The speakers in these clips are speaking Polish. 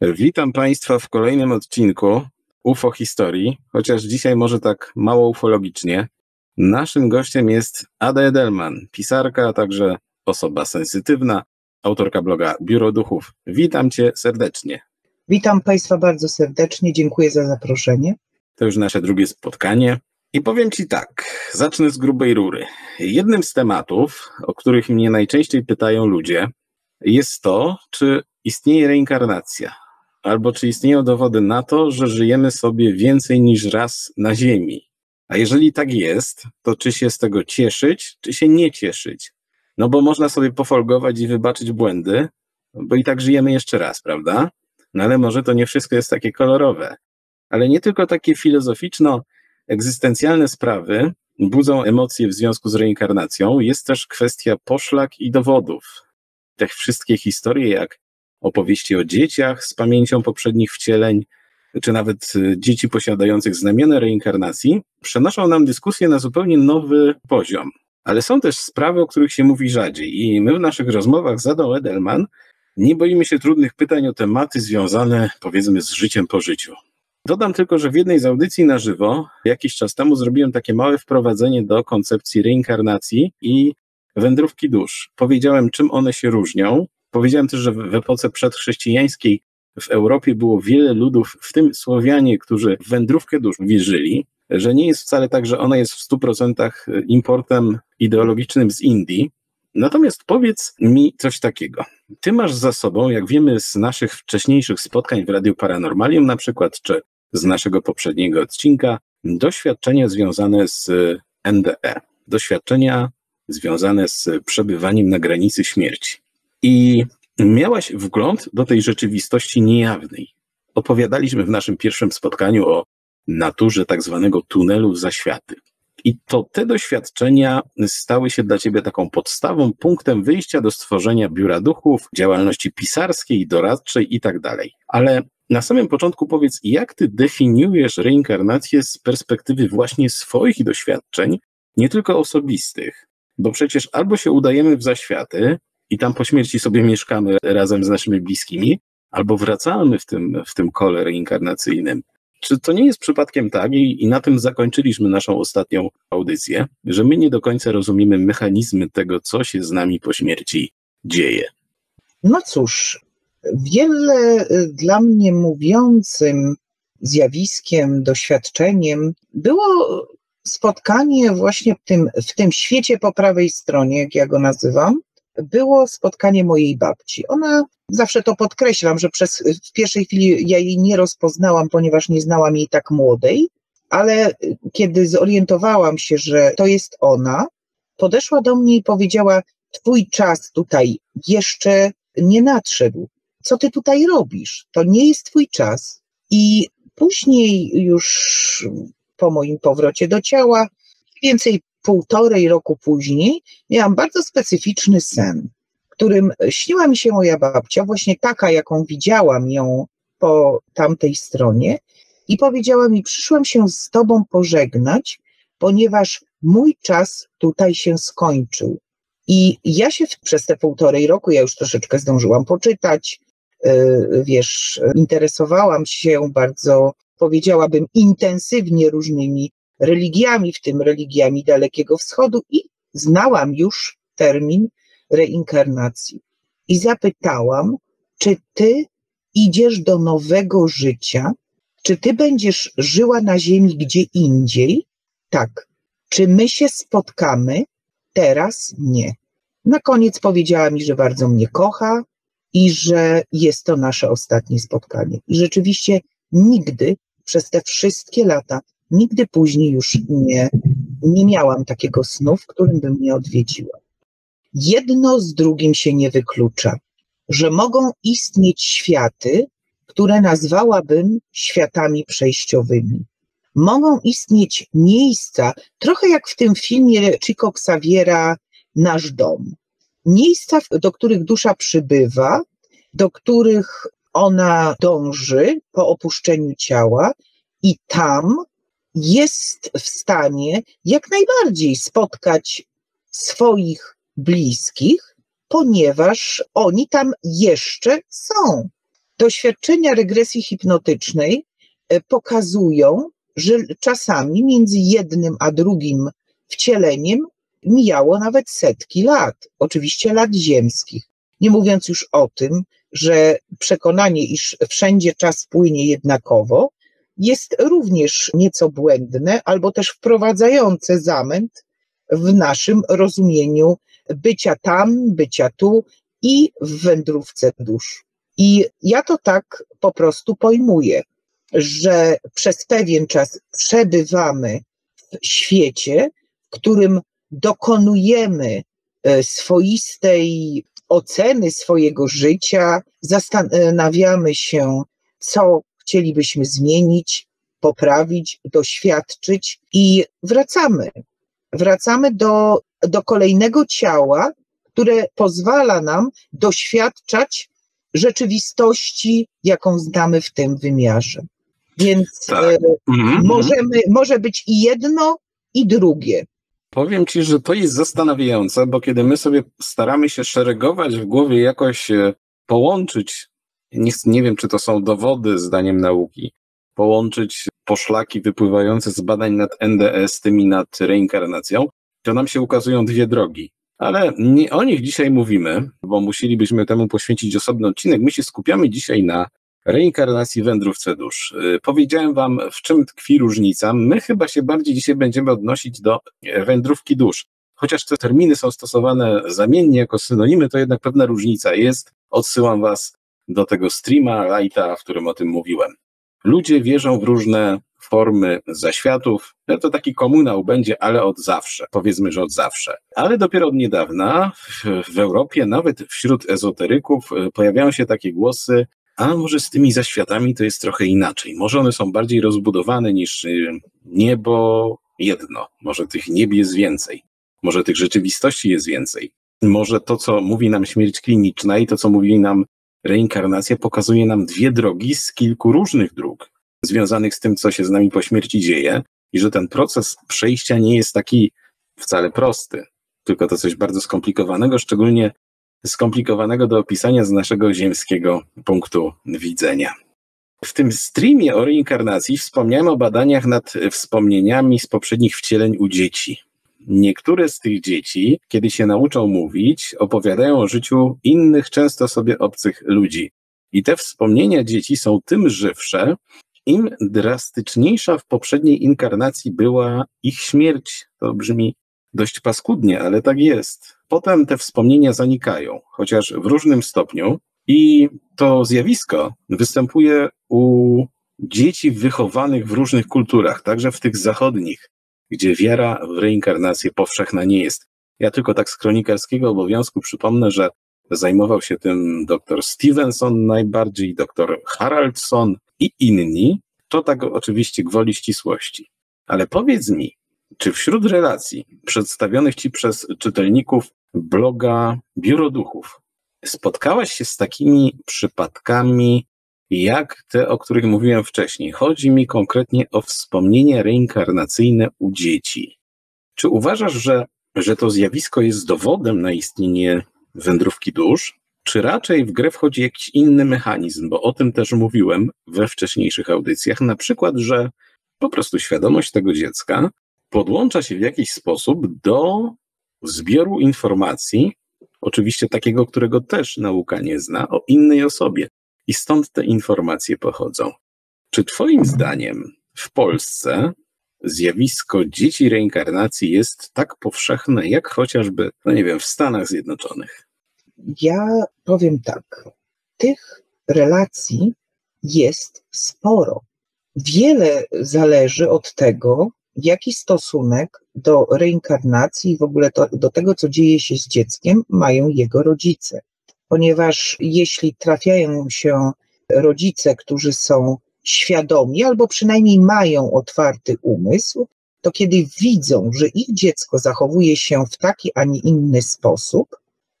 Witam Państwa w kolejnym odcinku UFO Historii, chociaż dzisiaj może tak mało ufologicznie. Naszym gościem jest Ada Edelman, pisarka, a także osoba sensytywna, autorka bloga Biuro Duchów. Witam Cię serdecznie. Witam Państwa bardzo serdecznie, dziękuję za zaproszenie. To już nasze drugie spotkanie. I powiem Ci tak, zacznę z grubej rury. Jednym z tematów, o których mnie najczęściej pytają ludzie, jest to, czy istnieje reinkarnacja, albo czy istnieją dowody na to, że żyjemy sobie więcej niż raz na Ziemi. A jeżeli tak jest, to czy się z tego cieszyć, czy się nie cieszyć? No bo można sobie pofolgować i wybaczyć błędy, bo i tak żyjemy jeszcze raz, prawda? No ale może to nie wszystko jest takie kolorowe. Ale nie tylko takie filozoficzno-egzystencjalne sprawy budzą emocje w związku z reinkarnacją, jest też kwestia poszlak i dowodów. Te wszystkie historie, jak opowieści o dzieciach z pamięcią poprzednich wcieleń, czy nawet y, dzieci posiadających znamiona reinkarnacji, przenoszą nam dyskusję na zupełnie nowy poziom. Ale są też sprawy, o których się mówi rzadziej i my w naszych rozmowach z Adą Edelman nie boimy się trudnych pytań o tematy związane, powiedzmy, z życiem po życiu. Dodam tylko, że w jednej z audycji na żywo jakiś czas temu zrobiłem takie małe wprowadzenie do koncepcji reinkarnacji i wędrówki dusz. Powiedziałem, czym one się różnią. Powiedziałem też, że w epoce przedchrześcijańskiej w Europie było wiele ludów, w tym Słowianie, którzy w wędrówkę dusz wierzyli, że nie jest wcale tak, że ona jest w 100% importem ideologicznym z Indii. Natomiast powiedz mi coś takiego. Ty masz za sobą, jak wiemy z naszych wcześniejszych spotkań w Radiu Paranormalium na przykład, czy z naszego poprzedniego odcinka, doświadczenia związane z NDE. Doświadczenia związane z przebywaniem na granicy śmierci. I miałaś wgląd do tej rzeczywistości niejawnej. Opowiadaliśmy w naszym pierwszym spotkaniu o naturze tak zwanego tunelu zaświaty. I to te doświadczenia stały się dla ciebie taką podstawą, punktem wyjścia do stworzenia biura duchów, działalności pisarskiej, doradczej i tak dalej. Ale na samym początku powiedz, jak ty definiujesz reinkarnację z perspektywy właśnie swoich doświadczeń, nie tylko osobistych? Bo przecież albo się udajemy w zaświaty i tam po śmierci sobie mieszkamy razem z naszymi bliskimi, albo wracamy w tym, w tym kole reinkarnacyjnym. Czy to nie jest przypadkiem tak, i, i na tym zakończyliśmy naszą ostatnią audycję, że my nie do końca rozumiemy mechanizmy tego, co się z nami po śmierci dzieje? No cóż, wiele y, dla mnie mówiącym zjawiskiem, doświadczeniem było spotkanie właśnie w tym, w tym świecie po prawej stronie, jak ja go nazywam, było spotkanie mojej babci. Ona, zawsze to podkreślam, że przez, w pierwszej chwili ja jej nie rozpoznałam, ponieważ nie znałam jej tak młodej, ale kiedy zorientowałam się, że to jest ona, podeszła do mnie i powiedziała: Twój czas tutaj jeszcze nie nadszedł. Co ty tutaj robisz? To nie jest twój czas. I później już po moim powrocie do ciała, więcej półtorej roku później, miałam bardzo specyficzny sen, którym śniła mi się moja babcia, właśnie taka, jaką widziałam ją po tamtej stronie, i powiedziała mi: Przyszłam się z tobą pożegnać, ponieważ mój czas tutaj się skończył. I ja się przez te półtorej roku, ja już troszeczkę zdążyłam poczytać, yy, wiesz, interesowałam się bardzo, powiedziałabym, intensywnie różnymi religiami, w tym religiami Dalekiego Wschodu, i znałam już termin reinkarnacji. I zapytałam, czy ty idziesz do nowego życia? Czy ty będziesz żyła na ziemi gdzie indziej? Tak. Czy my się spotkamy? Teraz nie. Na koniec powiedziała mi, że bardzo mnie kocha i że jest to nasze ostatnie spotkanie. I rzeczywiście nigdy przez te wszystkie lata Nigdy później już nie, nie miałam takiego snu, w którym bym nie odwiedziła. Jedno z drugim się nie wyklucza, że mogą istnieć światy, które nazwałabym światami przejściowymi. Mogą istnieć miejsca, trochę jak w tym filmie Chico Xaviera Nasz dom. Miejsca, do których dusza przybywa, do których ona dąży po opuszczeniu ciała, i tam jest w stanie jak najbardziej spotkać swoich bliskich, ponieważ oni tam jeszcze są. Doświadczenia regresji hipnotycznej e, pokazują, że czasami między jednym a drugim wcieleniem mijało nawet setki lat, oczywiście lat ziemskich. Nie mówiąc już o tym, że przekonanie, iż wszędzie czas płynie jednakowo, jest również nieco błędne albo też wprowadzające zamęt w naszym rozumieniu bycia tam, bycia tu i w wędrówce dusz. I ja to tak po prostu pojmuję, że przez pewien czas przebywamy w świecie, w którym dokonujemy e, swoistej oceny swojego życia, zastanawiamy się, co chcielibyśmy zmienić, poprawić, doświadczyć i wracamy. Wracamy do, do kolejnego ciała, które pozwala nam doświadczać rzeczywistości, jaką znamy w tym wymiarze. Więc tak. mm-hmm. możemy, może być i jedno, i drugie. Powiem Ci, że to jest zastanawiające, bo kiedy my sobie staramy się szeregować w głowie, jakoś e, połączyć, nie, nie wiem, czy to są dowody zdaniem nauki, połączyć poszlaki wypływające z badań nad NDS, tymi nad reinkarnacją, to nam się ukazują dwie drogi. Ale nie o nich dzisiaj mówimy, bo musielibyśmy temu poświęcić osobny odcinek. My się skupiamy dzisiaj na reinkarnacji wędrówce dusz. Y, powiedziałem Wam, w czym tkwi różnica. My chyba się bardziej dzisiaj będziemy odnosić do wędrówki dusz. Chociaż te terminy są stosowane zamiennie jako synonimy, to jednak pewna różnica jest. Odsyłam Was do tego streama, lighta, w którym o tym mówiłem. Ludzie wierzą w różne formy zaświatów. No to taki komunał będzie, ale od zawsze. Powiedzmy, że od zawsze. Ale dopiero od niedawna w, w Europie, nawet wśród ezoteryków, y, pojawiają się takie głosy, a może z tymi zaświatami to jest trochę inaczej. Może one są bardziej rozbudowane niż y, niebo jedno. Może tych nieb jest więcej. Może tych rzeczywistości jest więcej. Może to, co mówi nam śmierć kliniczna i to, co mówi nam reinkarnacja, pokazuje nam dwie drogi z kilku różnych dróg, związanych z tym, co się z nami po śmierci dzieje, i że ten proces przejścia nie jest taki wcale prosty, tylko to coś bardzo skomplikowanego, szczególnie skomplikowanego do opisania z naszego ziemskiego punktu widzenia. W tym streamie o reinkarnacji wspomniałem o badaniach nad wspomnieniami z poprzednich wcieleń u dzieci. Niektóre z tych dzieci, kiedy się nauczą mówić, opowiadają o życiu innych, często sobie obcych ludzi. I te wspomnienia dzieci są tym żywsze, im drastyczniejsza w poprzedniej inkarnacji była ich śmierć. To brzmi dość paskudnie, ale tak jest. Potem te wspomnienia zanikają, chociaż w różnym stopniu, i to zjawisko występuje u dzieci wychowanych w różnych kulturach, także w tych zachodnich, gdzie wiara w reinkarnację powszechna nie jest. Ja tylko tak z kronikarskiego obowiązku przypomnę, że zajmował się tym dr Stevenson najbardziej, dr Haraldson i inni. To tak oczywiście gwoli ścisłości. Ale powiedz mi, czy wśród relacji przedstawionych ci przez czytelników bloga Biuro Duchów spotkałaś się z takimi przypadkami, jak te, o których mówiłem wcześniej? Chodzi mi konkretnie o wspomnienia reinkarnacyjne u dzieci. Czy uważasz, że, że to zjawisko jest dowodem na istnienie wędrówki dusz? Czy raczej w grę wchodzi jakiś inny mechanizm? Bo o tym też mówiłem we wcześniejszych audycjach. Na przykład, że po prostu świadomość tego dziecka podłącza się w jakiś sposób do zbioru informacji, oczywiście takiego, którego też nauka nie zna, o innej osobie. I stąd te informacje pochodzą. Czy Twoim zdaniem w Polsce zjawisko dzieci reinkarnacji jest tak powszechne, jak chociażby, no nie wiem, w Stanach Zjednoczonych? Ja powiem tak. Tych relacji jest sporo. Wiele zależy od tego, jaki stosunek do reinkarnacji i w ogóle to, do tego, co dzieje się z dzieckiem, mają jego rodzice. Ponieważ jeśli trafiają się rodzice, którzy są świadomi albo przynajmniej mają otwarty umysł, to kiedy widzą, że ich dziecko zachowuje się w taki, a nie inny sposób,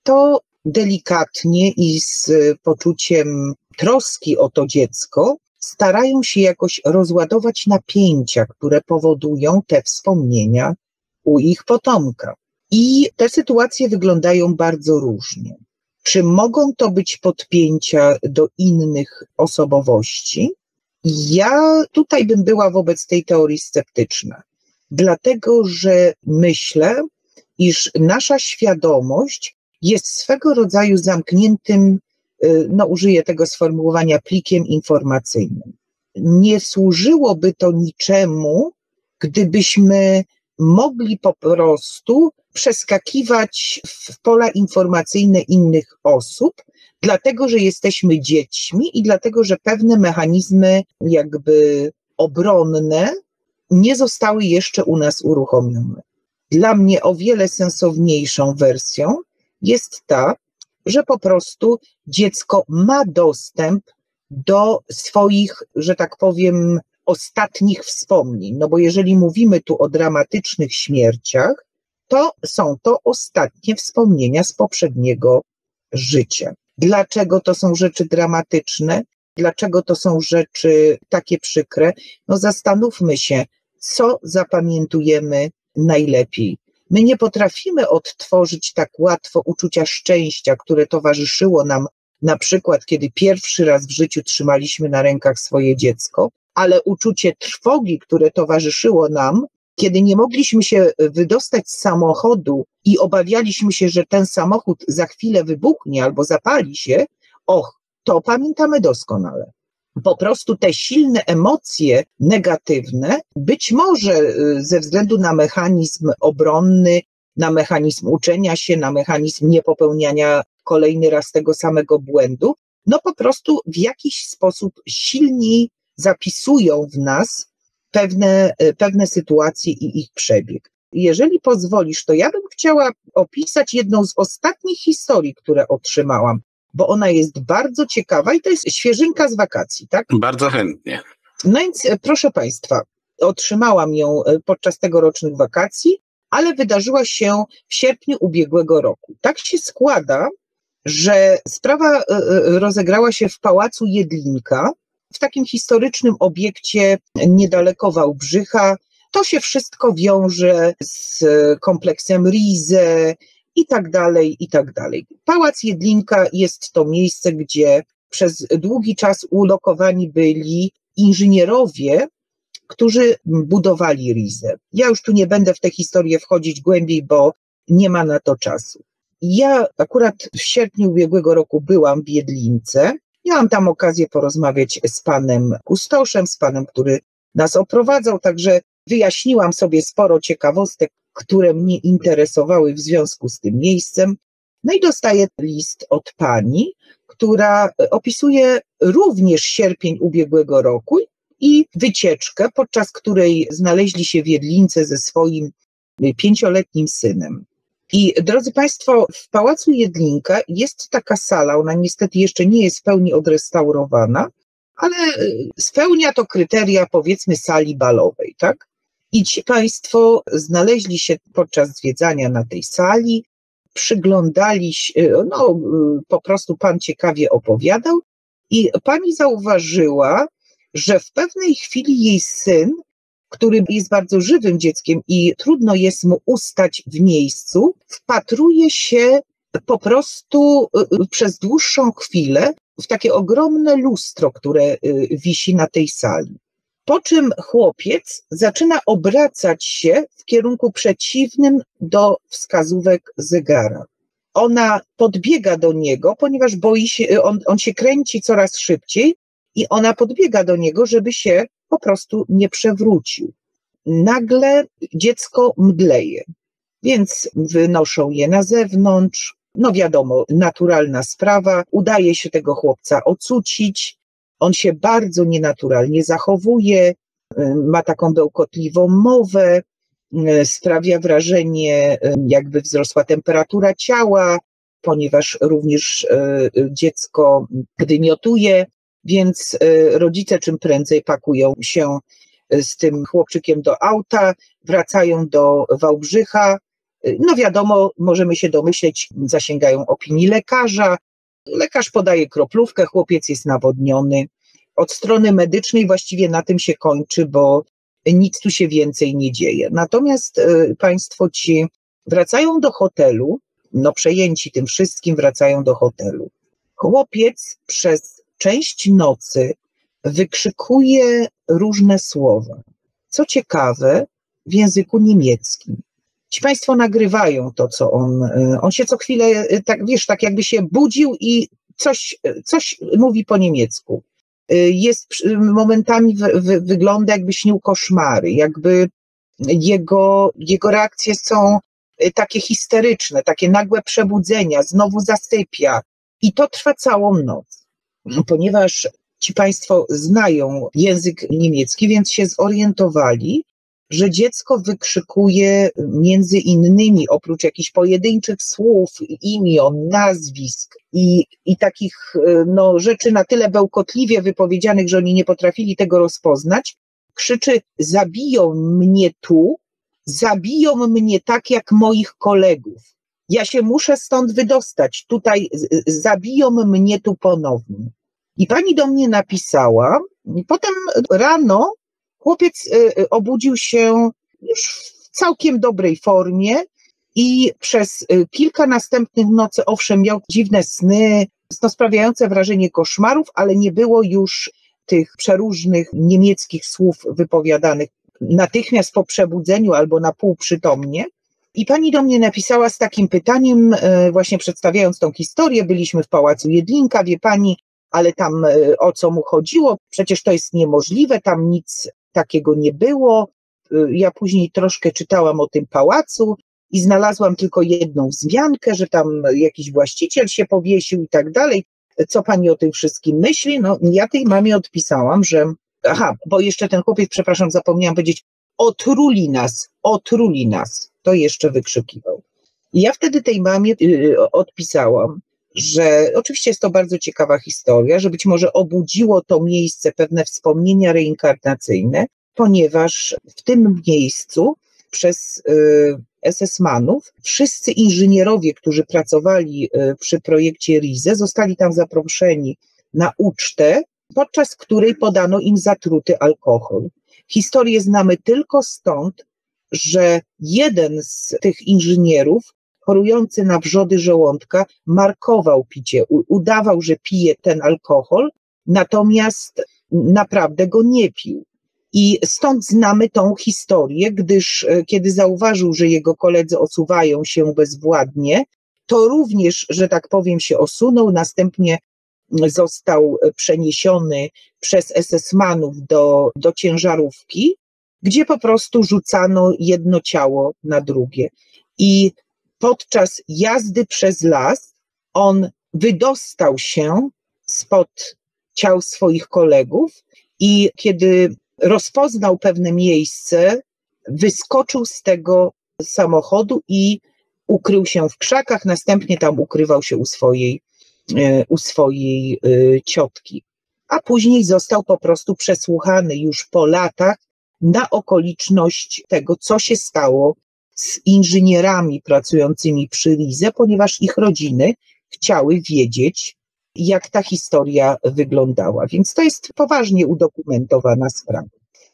to delikatnie i z poczuciem troski o to dziecko starają się jakoś rozładować napięcia, które powodują te wspomnienia u ich potomka. I te sytuacje wyglądają bardzo różnie. Czy mogą to być podpięcia do innych osobowości? Ja tutaj bym była wobec tej teorii sceptyczna, dlatego że myślę, iż nasza świadomość jest swego rodzaju zamkniętym, y, no użyję tego sformułowania, plikiem informacyjnym. Nie służyłoby to niczemu, gdybyśmy mogli po prostu przeskakiwać w pola informacyjne innych osób, dlatego że jesteśmy dziećmi i dlatego, że pewne mechanizmy jakby obronne nie zostały jeszcze u nas uruchomione. Dla mnie o wiele sensowniejszą wersją jest ta, że po prostu dziecko ma dostęp do swoich, że tak powiem, ostatnich wspomnień. No bo jeżeli mówimy tu o dramatycznych śmierciach, to są to ostatnie wspomnienia z poprzedniego życia. Dlaczego to są rzeczy dramatyczne? Dlaczego to są rzeczy takie przykre? No zastanówmy się, co zapamiętujemy najlepiej. My nie potrafimy odtworzyć tak łatwo uczucia szczęścia, które towarzyszyło nam na przykład, kiedy pierwszy raz w życiu trzymaliśmy na rękach swoje dziecko, ale uczucie trwogi, które towarzyszyło nam, kiedy nie mogliśmy się wydostać z samochodu i obawialiśmy się, że ten samochód za chwilę wybuchnie albo zapali się, och, to pamiętamy doskonale. Po prostu te silne emocje negatywne, być może y, ze względu na mechanizm obronny, na mechanizm uczenia się, na mechanizm niepopełniania kolejny raz tego samego błędu, no po prostu w jakiś sposób silniej zapisują w nas pewne, e, pewne sytuacje i ich przebieg. Jeżeli pozwolisz, to ja bym chciała opisać jedną z ostatnich historii, które otrzymałam, bo ona jest bardzo ciekawa i to jest świeżynka z wakacji, tak? Bardzo chętnie. No więc, e, proszę Państwa, otrzymałam ją e, podczas tegorocznych wakacji, ale wydarzyła się w sierpniu ubiegłego roku. Tak się składa, że sprawa rozegrała się w Pałacu Jedlinka, w takim historycznym obiekcie niedaleko Wałbrzycha. To się wszystko wiąże z kompleksem Rize i tak dalej, i tak dalej. Pałac Jedlinka jest to miejsce, gdzie przez długi czas ulokowani byli inżynierowie, którzy budowali Rizę. Ja już tu nie będę w tę historię wchodzić głębiej, bo nie ma na to czasu. Ja akurat w sierpniu ubiegłego roku byłam w Jedlince Miałam tam okazję porozmawiać z panem kustoszem, z panem, który nas oprowadzał, także wyjaśniłam sobie sporo ciekawostek, które mnie interesowały w związku z tym miejscem. No i dostaję list od pani, która opisuje również sierpień ubiegłego roku i wycieczkę, podczas której znaleźli się w Jedlince ze swoim pięcioletnim synem. I drodzy Państwo, w Pałacu Jedlinka jest taka sala, ona niestety jeszcze nie jest w pełni odrestaurowana, ale y, spełnia to kryteria powiedzmy sali balowej, tak? I ci Państwo znaleźli się podczas zwiedzania na tej sali, przyglądali się, no y, po prostu Pan ciekawie opowiadał i Pani zauważyła, że w pewnej chwili jej syn który jest bardzo żywym dzieckiem i trudno jest mu ustać w miejscu, wpatruje się po prostu y, y, przez dłuższą chwilę w takie ogromne lustro, które y, wisi na tej sali. Po czym chłopiec zaczyna obracać się w kierunku przeciwnym do wskazówek zegara. Ona podbiega do niego, ponieważ boi się, on, on się kręci coraz szybciej i ona podbiega do niego, żeby się po prostu nie przewrócił. Nagle dziecko mdleje, więc wynoszą je na zewnątrz. No wiadomo, naturalna sprawa, udaje się tego chłopca ocucić. On się bardzo nienaturalnie zachowuje, y, ma taką bełkotliwą mowę, y, sprawia wrażenie, y, jakby wzrosła temperatura ciała, ponieważ również dziecko, gdy miotuje, więc y, rodzice czym prędzej pakują się y, z tym chłopczykiem do auta, wracają do Wałbrzycha. Y, no wiadomo, możemy się domyśleć, zasięgają opinii lekarza. Lekarz podaje kroplówkę, chłopiec jest nawodniony. Od strony medycznej właściwie na tym się kończy, bo nic tu się więcej nie dzieje. Natomiast państwo ci wracają do hotelu, no, przejęci tym wszystkim, wracają do hotelu. Chłopiec przez część nocy wykrzykuje różne słowa. Co ciekawe, w języku niemieckim. Ci Państwo nagrywają to, co on. Y, on się co chwilę, y, tak wiesz, tak jakby się budził i coś, coś mówi po niemiecku. Jest momentami w, w, wygląda, jakby śnił koszmary, jakby jego, jego reakcje są takie histeryczne, takie nagłe przebudzenia, znowu zasypia. I to trwa całą noc. Ponieważ ci Państwo znają język niemiecki, więc się zorientowali, że dziecko wykrzykuje między innymi, oprócz jakichś pojedynczych słów, imion, nazwisk i, i takich e, no, rzeczy na tyle bełkotliwie wypowiedzianych, że oni nie potrafili tego rozpoznać, krzyczy: Zabiją mnie tu, zabiją mnie tak jak moich kolegów. Ja się muszę stąd wydostać. Tutaj zabiją mnie tu ponownie. I pani do mnie napisała, potem rano chłopiec y, y, obudził się już w całkiem dobrej formie i przez y, kilka następnych nocy, owszem, miał dziwne sny, no, sprawiające wrażenie koszmarów, ale nie było już tych przeróżnych niemieckich słów wypowiadanych natychmiast po przebudzeniu albo na pół przytomnie. I pani do mnie napisała z takim pytaniem, właśnie przedstawiając tą historię, byliśmy w Pałacu Jedlinka, wie pani, ale tam o co mu chodziło? Przecież to jest niemożliwe, tam nic takiego nie było. Y, ja później troszkę czytałam o tym pałacu i znalazłam tylko jedną wzmiankę, że tam jakiś właściciel się powiesił i tak dalej. Co pani o tym wszystkim myśli? No, ja tej mamie odpisałam, że. Aha, bo jeszcze ten chłopiec, przepraszam, zapomniałam powiedzieć, otruli nas, otruli nas. To jeszcze wykrzykiwał. I ja wtedy tej mamie y, odpisałam, że oczywiście jest to bardzo ciekawa historia, że być może obudziło to miejsce pewne wspomnienia reinkarnacyjne, ponieważ w tym miejscu przez y, SS-manów wszyscy inżynierowie, którzy pracowali y, przy projekcie RIZE, zostali tam zaproszeni na ucztę, podczas której podano im zatruty alkohol. Historię znamy tylko stąd, że jeden z tych inżynierów chorujący na wrzody żołądka markował picie, udawał, że pije ten alkohol, natomiast naprawdę go nie pił. I stąd znamy tą historię, gdyż e, kiedy zauważył, że jego koledzy osuwają się bezwładnie, to również, że tak powiem, się osunął, następnie został przeniesiony przez SS-manów do, do ciężarówki, gdzie po prostu rzucano jedno ciało na drugie. I podczas jazdy przez las on wydostał się spod ciał swoich kolegów i kiedy rozpoznał pewne miejsce, wyskoczył z tego samochodu i ukrył się w krzakach, następnie tam ukrywał się u swojej, e, u swojej e, ciotki. A później został po prostu przesłuchany już po latach na okoliczność tego, co się stało z inżynierami pracującymi przy Rize, ponieważ ich rodziny chciały wiedzieć, jak ta historia wyglądała. Więc to jest poważnie udokumentowana sprawa.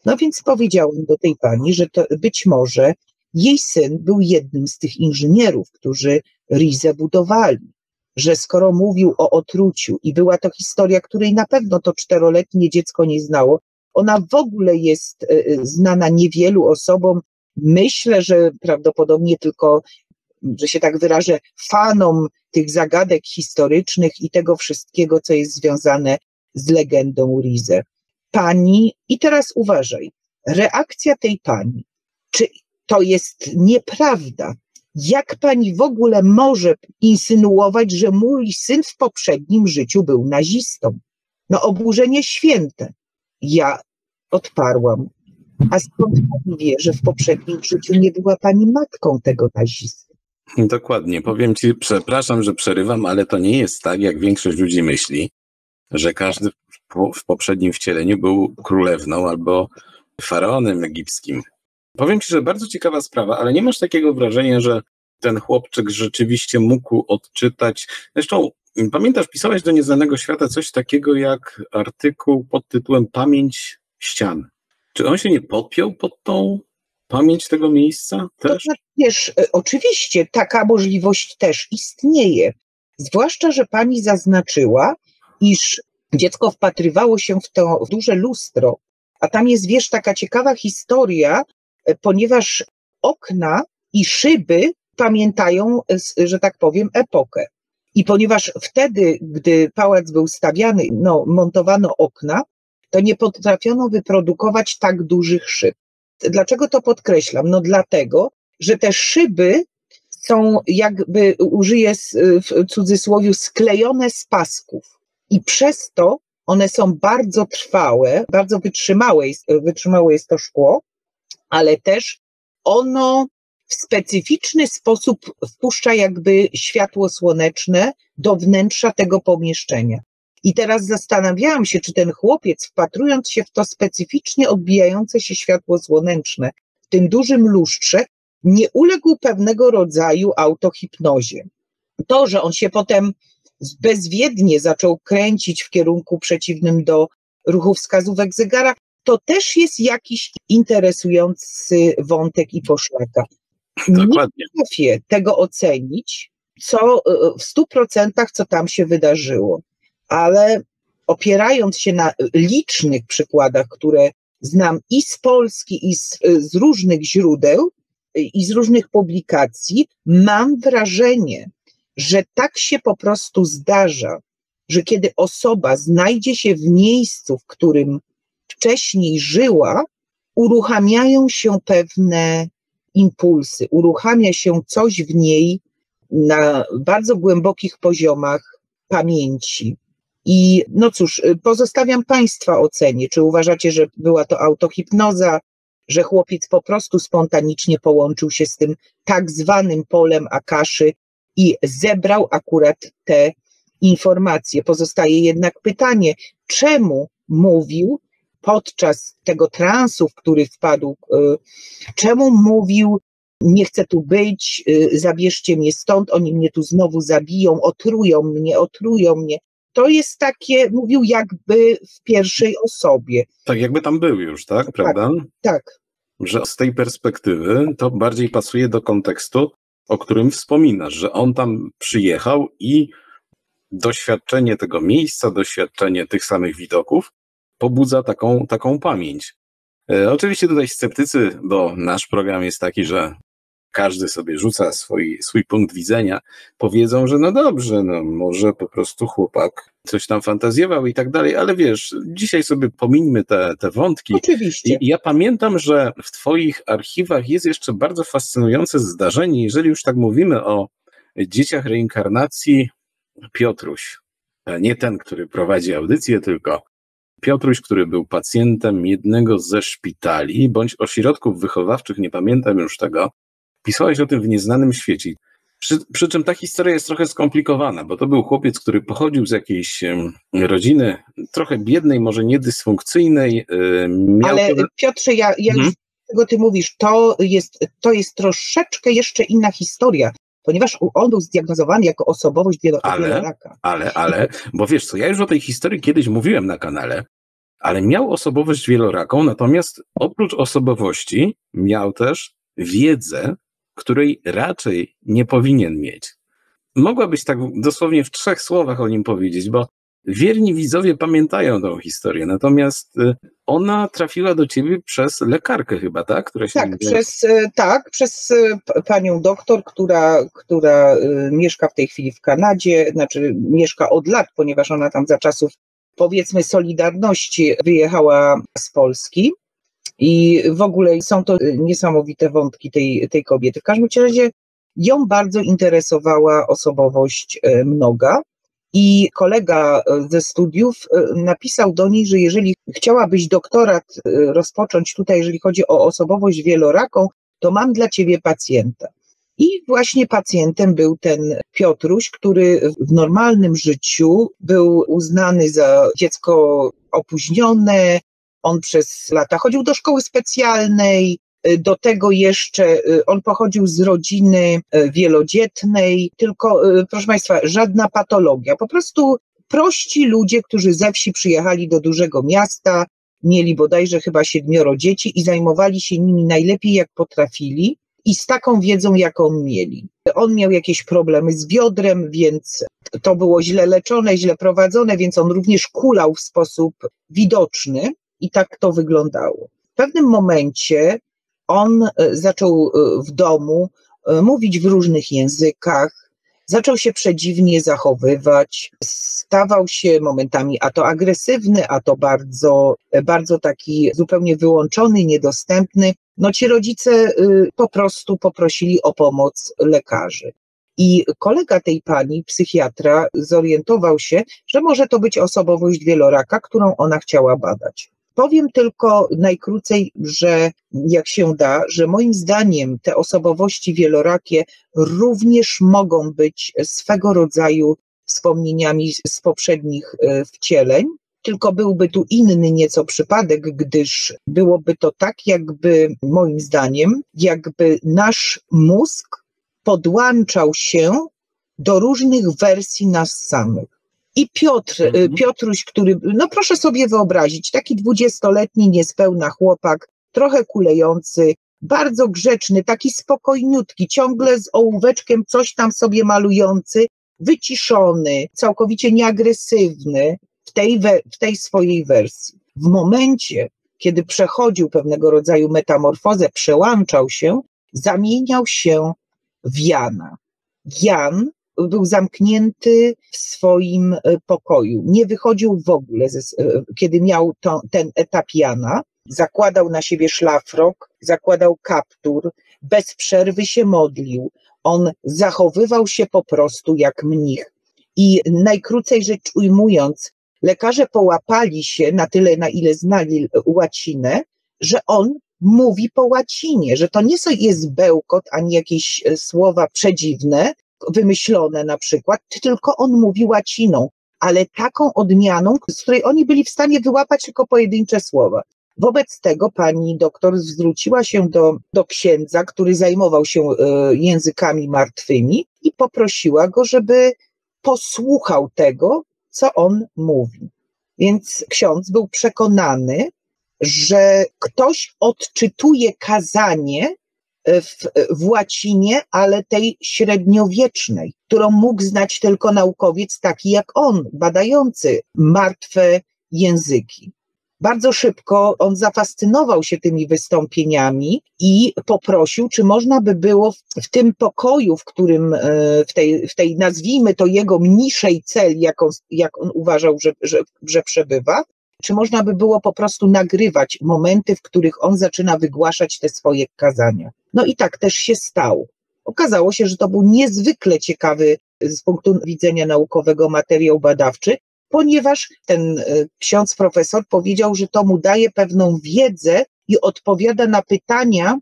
No więc powiedziałem do tej pani, że to być może jej syn był jednym z tych inżynierów, którzy Rizę budowali. Że skoro mówił o otruciu i była to historia, której na pewno to czteroletnie dziecko nie znało, ona w ogóle jest e, e, znana niewielu osobom, Myślę, że prawdopodobnie tylko, że się tak wyrażę, fanom tych zagadek historycznych i tego wszystkiego, co jest związane z legendą Rize. Pani, i teraz uważaj, reakcja tej pani, czy to jest nieprawda? Jak pani w ogóle może insynuować, że mój syn w poprzednim życiu był nazistą? No, oburzenie święte. Ja odparłam. A skąd pani wie, że w poprzednim życiu nie była pani matką tego nazisty? Dokładnie. Powiem ci, przepraszam, że przerywam, ale to nie jest tak, jak większość ludzi myśli, że każdy w poprzednim wcieleniu był królewną albo faraonem egipskim. Powiem ci, że bardzo ciekawa sprawa, ale nie masz takiego wrażenia, że ten chłopczyk rzeczywiście mógł odczytać. Zresztą pamiętasz, pisałeś do Nieznanego Świata coś takiego jak artykuł pod tytułem Pamięć ścian. Czy on się nie podpiął pod tą pamięć tego miejsca też? To znaczy, wiesz, e, oczywiście taka możliwość też istnieje. Zwłaszcza, że pani zaznaczyła, iż dziecko wpatrywało się w to w duże lustro, a tam jest, wiesz, taka ciekawa historia, e, ponieważ okna i szyby pamiętają, że tak powiem, epokę. I ponieważ wtedy, gdy pałac był stawiany, no, montowano okna, to nie potrafiono wyprodukować tak dużych szyb. Dlaczego to podkreślam? No dlatego, że te szyby są jakby, użyję w cudzysłowie, sklejone z pasków. I przez to one są bardzo trwałe, bardzo wytrzymałe wytrzymałe jest to szkło, ale też ono w specyficzny sposób wpuszcza jakby światło słoneczne do wnętrza tego pomieszczenia. I teraz zastanawiałam się, czy ten chłopiec, wpatrując się w to specyficznie odbijające się światło słoneczne w tym dużym lustrze, nie uległ pewnego rodzaju autohipnozie. To, że on się potem bezwiednie zaczął kręcić w kierunku przeciwnym do ruchu wskazówek zegara, to też jest jakiś interesujący wątek i poszlaka. Dokładnie. Nie potrafię tego ocenić, co w stu procentach, co tam się wydarzyło, ale opierając się na licznych przykładach, które znam i z Polski, i z, z różnych źródeł, i z różnych publikacji, mam wrażenie, że tak się po prostu zdarza, że kiedy osoba znajdzie się w miejscu, w którym wcześniej żyła, uruchamiają się pewne impulsy, uruchamia się coś w niej na bardzo głębokich poziomach pamięci. I no cóż, pozostawiam Państwa ocenie, czy uważacie, że była to autohipnoza, że chłopiec po prostu spontanicznie połączył się z tym tak zwanym polem Akaszy i zebrał akurat te informacje. Pozostaje jednak pytanie, czemu mówił podczas tego transu, w który wpadł, e, czemu mówił, nie chcę tu być, e, zabierzcie mnie stąd, oni mnie tu znowu zabiją, otrują mnie, otrują mnie. To jest takie, mówił jakby w pierwszej osobie. Tak, jakby tam był już, tak? tak Prawda? Tak. Że z tej perspektywy to bardziej pasuje do kontekstu, o którym wspominasz, że on tam przyjechał i doświadczenie tego miejsca, doświadczenie tych samych widoków pobudza taką, taką pamięć. E, oczywiście tutaj sceptycy, bo nasz program jest taki, że każdy sobie rzuca swój, swój punkt widzenia, powiedzą, że no dobrze, no może po prostu chłopak coś tam fantazjował i tak dalej, ale wiesz, dzisiaj sobie pomińmy te, te wątki. Oczywiście. I ja pamiętam, że w Twoich archiwach jest jeszcze bardzo fascynujące zdarzenie, jeżeli już tak mówimy o dzieciach reinkarnacji, Piotruś. Nie ten, który prowadzi audycję, tylko Piotruś, który był pacjentem jednego ze szpitali bądź ośrodków wychowawczych, nie pamiętam już tego, pisałeś o tym w Nieznanym Świecie. Przy, przy, czym ta historia jest trochę skomplikowana, bo to był chłopiec, który pochodził z jakiejś rodziny trochę biednej, może niedysfunkcyjnej. Ale Piotrze, ja, ja hmm? już tego ty mówisz, to jest, to jest troszeczkę jeszcze inna historia ponieważ on był zdiagnozowany jako osobowość wieloraka. Ale, ale, bo wiesz co, ja już o tej historii kiedyś mówiłem na kanale, ale miał osobowość wieloraką, natomiast oprócz osobowości miał też wiedzę, której raczej nie powinien mieć. Mogłabyś tak dosłownie w trzech słowach o nim powiedzieć, bo wierni widzowie pamiętają tą historię, natomiast y, ona trafiła do ciebie przez lekarkę chyba, tak? Która się tak, przez, y, tak, przez y, panią doktor, która, która mieszka w tej chwili w Kanadzie, znaczy mieszka od lat, ponieważ ona tam za czasów powiedzmy Solidarności wyjechała z Polski. I w ogóle są to niesamowite wątki tej, tej kobiety. W każdym razie ją bardzo interesowała osobowość mnoga. I kolega e, ze studiów napisał do niej, że jeżeli chciałabyś doktorat rozpocząć tutaj, jeżeli chodzi o osobowość wieloraką, to mam dla ciebie pacjenta. I właśnie pacjentem był ten Piotruś, który w normalnym życiu był uznany za dziecko opóźnione. On przez lata chodził do szkoły specjalnej, do tego jeszcze y, on pochodził z rodziny y, wielodzietnej, tylko, y, proszę Państwa, żadna patologia. Po prostu prości ludzie, którzy ze wsi przyjechali do dużego miasta, mieli bodajże chyba siedmioro dzieci i zajmowali się nimi najlepiej jak potrafili i z taką wiedzą, jaką mieli. On miał jakieś problemy z biodrem, więc to było źle leczone, źle prowadzone, więc on również kulał w sposób widoczny i tak to wyglądało. W pewnym momencie on e, zaczął e, w domu e, mówić w różnych językach, zaczął się przedziwnie zachowywać, stawał się momentami a to agresywny, a to bardzo, bardzo taki zupełnie wyłączony, niedostępny. No ci rodzice y, po prostu poprosili o pomoc lekarzy. I kolega tej pani, psychiatra, zorientował się, że może to być osobowość wieloraka, którą ona chciała badać. Powiem tylko najkrócej, że jak się da, że moim zdaniem te osobowości wielorakie również mogą być swego rodzaju wspomnieniami z poprzednich e, wcieleń, tylko byłby tu inny nieco przypadek, gdyż byłoby to tak, jakby moim zdaniem, jakby nasz mózg podłączał się do różnych wersji nas samych. I Piotr, y, mhm. Piotruś, który, no proszę sobie wyobrazić, taki dwudziestoletni niespełna chłopak, trochę kulejący, bardzo grzeczny, taki spokojniutki, ciągle z ołóweczkiem coś tam sobie malujący, wyciszony, całkowicie nieagresywny w tej, we, w tej swojej wersji. W momencie, kiedy przechodził pewnego rodzaju metamorfozę, przełączał się, zamieniał się w Jana. Jan był zamknięty w swoim e, pokoju. Nie wychodził w ogóle, ze, e, kiedy miał to, ten etap Jana. Zakładał na siebie szlafrok, zakładał kaptur, bez przerwy się modlił. On zachowywał się po prostu jak mnich. I najkrócej rzecz ujmując, lekarze połapali się na tyle, na ile znali łacinę, że on mówi po łacinie, że to nie jest bełkot ani jakieś e, słowa przedziwne, wymyślone na przykład, tylko on mówi łaciną, ale taką odmianą, z której oni byli w stanie wyłapać tylko pojedyncze słowa. Wobec tego pani doktor zwróciła się do, do księdza, który zajmował się e, językami martwymi i poprosiła go, żeby posłuchał tego, co on mówi. Więc ksiądz był przekonany, że ktoś odczytuje kazanie w, w łacinie, ale tej średniowiecznej, którą mógł znać tylko naukowiec taki jak on, badający martwe języki. Bardzo szybko on zafascynował się tymi wystąpieniami i poprosił, czy można by było w, w tym pokoju, w którym, e, w tej, w tej nazwijmy to jego mniejszej celi, jak on, jak on uważał, że, że, że przebywa, czy można by było po prostu nagrywać momenty, w których on zaczyna wygłaszać te swoje kazania. No i tak też się stało. Okazało się, że to był niezwykle ciekawy z punktu widzenia naukowego materiał badawczy, ponieważ ten e, ksiądz profesor powiedział, że to mu daje pewną wiedzę i odpowiada na pytania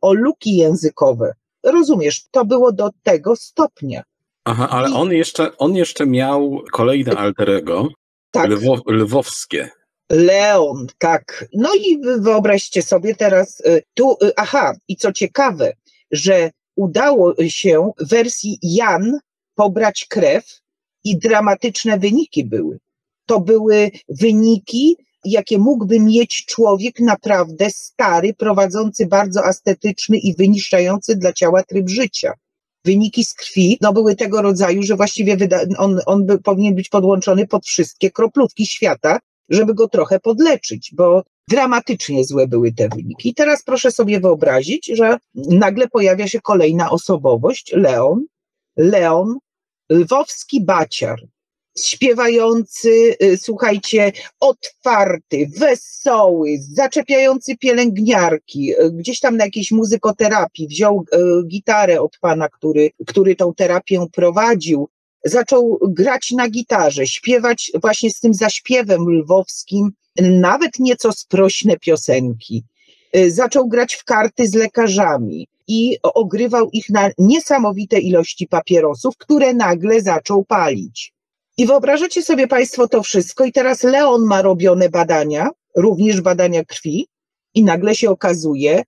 o luki językowe. Rozumiesz, to było do tego stopnia. Aha, ale I... on jeszcze, on jeszcze miał kolejne alterego, tak. Lwo, lwowskie. Leon, tak. No i wyobraźcie sobie teraz y, tu, y, aha, i co ciekawe, że udało się w wersji Jan pobrać krew i dramatyczne wyniki były. To były wyniki, jakie mógłby mieć człowiek naprawdę stary, prowadzący bardzo astetyczny i wyniszczający dla ciała tryb życia. Wyniki z krwi no, były tego rodzaju, że właściwie on, on by, powinien być podłączony pod wszystkie kroplówki świata, żeby go trochę podleczyć, bo dramatycznie złe były te wyniki. I teraz proszę sobie wyobrazić, że nagle pojawia się kolejna osobowość, Leon, Leon, lwowski baciar, śpiewający, y, słuchajcie, otwarty, wesoły, zaczepiający pielęgniarki, y, gdzieś tam na jakiejś muzykoterapii, wziął y, gitarę od pana, który, który tą terapię prowadził, zaczął grać na gitarze, śpiewać właśnie z tym zaśpiewem lwowskim, nawet nieco sprośne piosenki. Y, zaczął grać w karty z lekarzami i ogrywał ich na niesamowite ilości papierosów, które nagle zaczął palić. I wyobrażacie sobie Państwo to wszystko, i teraz Leon ma robione badania, również badania krwi, i nagle się okazuje,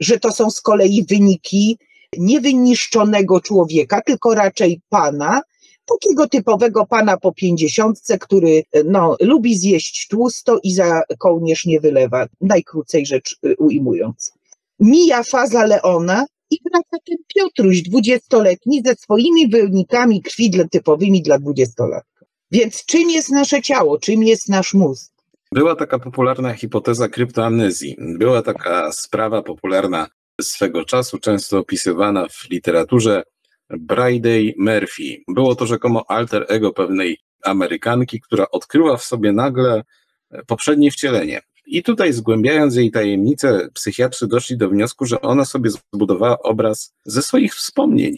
że to są z kolei wyniki niewyniszczonego człowieka, tylko raczej pana, takiego typowego pana po pięćdziesiątce, który no, lubi zjeść tłusto i za kołnierz nie wylewa, najkrócej rzecz y, ujmując. Mija faza Leona i wraca ten Piotruś, dwudziestoletni, ze swoimi wynikami krwi typowymi dla dwudziestolatka. Więc czym jest nasze ciało, czym jest nasz mózg? Była taka popularna hipoteza kryptoamnezji. Była taka sprawa popularna swego czasu, często opisywana w literaturze Bridey Murphy. Było to rzekomo alter ego pewnej Amerykanki, która odkryła w sobie nagle poprzednie wcielenie. I tutaj zgłębiając jej tajemnicę, psychiatrzy doszli do wniosku, że ona sobie zbudowała obraz ze swoich wspomnień,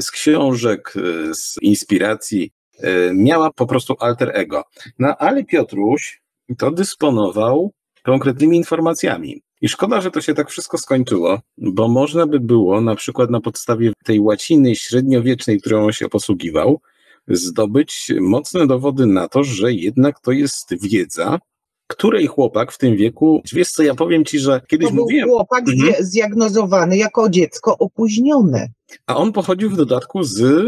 z książek, z inspiracji. Miała po prostu alter ego. No ale Piotruś to dysponował konkretnymi informacjami. I szkoda, że to się tak wszystko skończyło, bo można by było na przykład na podstawie tej łaciny średniowiecznej, którą on się posługiwał, zdobyć mocne dowody na to, że jednak to jest wiedza, której chłopak w tym wieku, wiesz co, ja powiem ci, że kiedyś to był mówiłem... chłopak mhm. zdiagnozowany jako dziecko opóźnione. A on pochodził w dodatku z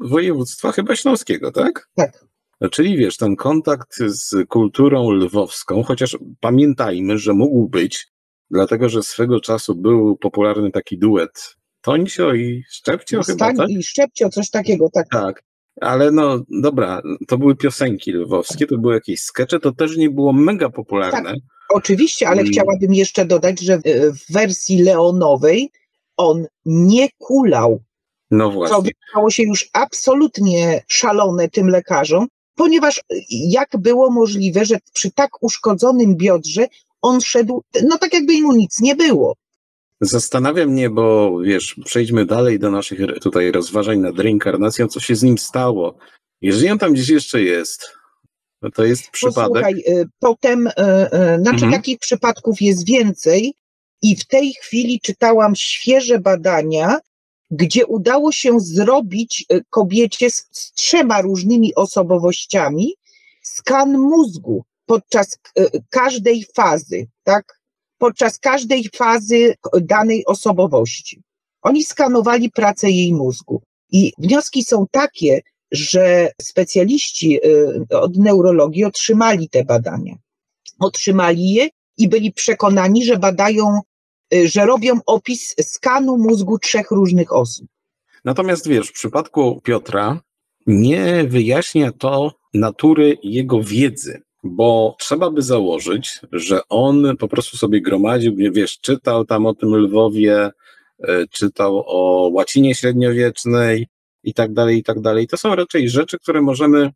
województwa chyba śląskiego, tak? Tak. Czyli wiesz, ten kontakt z kulturą lwowską, chociaż pamiętajmy, że mógł być, dlatego że swego czasu był popularny taki duet Tońcio i Szczepcio chyba, tak? i Szczepcio, coś takiego, tak. Tak, ale no dobra, to były piosenki lwowskie, to były jakieś skecze, to też nie było mega popularne. Tak, oczywiście, ale hmm. chciałabym jeszcze dodać, że w wersji leonowej on nie kulał. No właśnie. Co wydawało się już absolutnie szalone tym lekarzom, ponieważ jak było możliwe, że przy tak uszkodzonym biodrze on szedł, no tak jakby mu nic nie było. Zastanawia mnie, bo wiesz, przejdźmy dalej do naszych tutaj rozważań nad reinkarnacją, co się z nim stało. Jeżeli on tam gdzieś jeszcze jest, no to jest przypadek. Posłuchaj, y, potem, y, y, znaczy mhm. takich przypadków jest więcej i w tej chwili czytałam świeże badania, gdzie udało się zrobić kobiecie z, z trzema różnymi osobowościami skan mózgu podczas każdej fazy, tak? podczas każdej fazy danej osobowości. Oni skanowali pracę jej mózgu. I wnioski są takie, że specjaliści y, od neurologii otrzymali te badania. Otrzymali je i byli przekonani, że badają, y, że robią opis skanu mózgu trzech różnych osób. Natomiast wiesz, w przypadku Piotra nie wyjaśnia to natury jego wiedzy bo trzeba by założyć, że on po prostu sobie gromadził, wiesz, czytał tam o tym Lwowie, e, czytał o łacinie średniowiecznej i tak dalej, i tak dalej. To są raczej rzeczy, które możemy,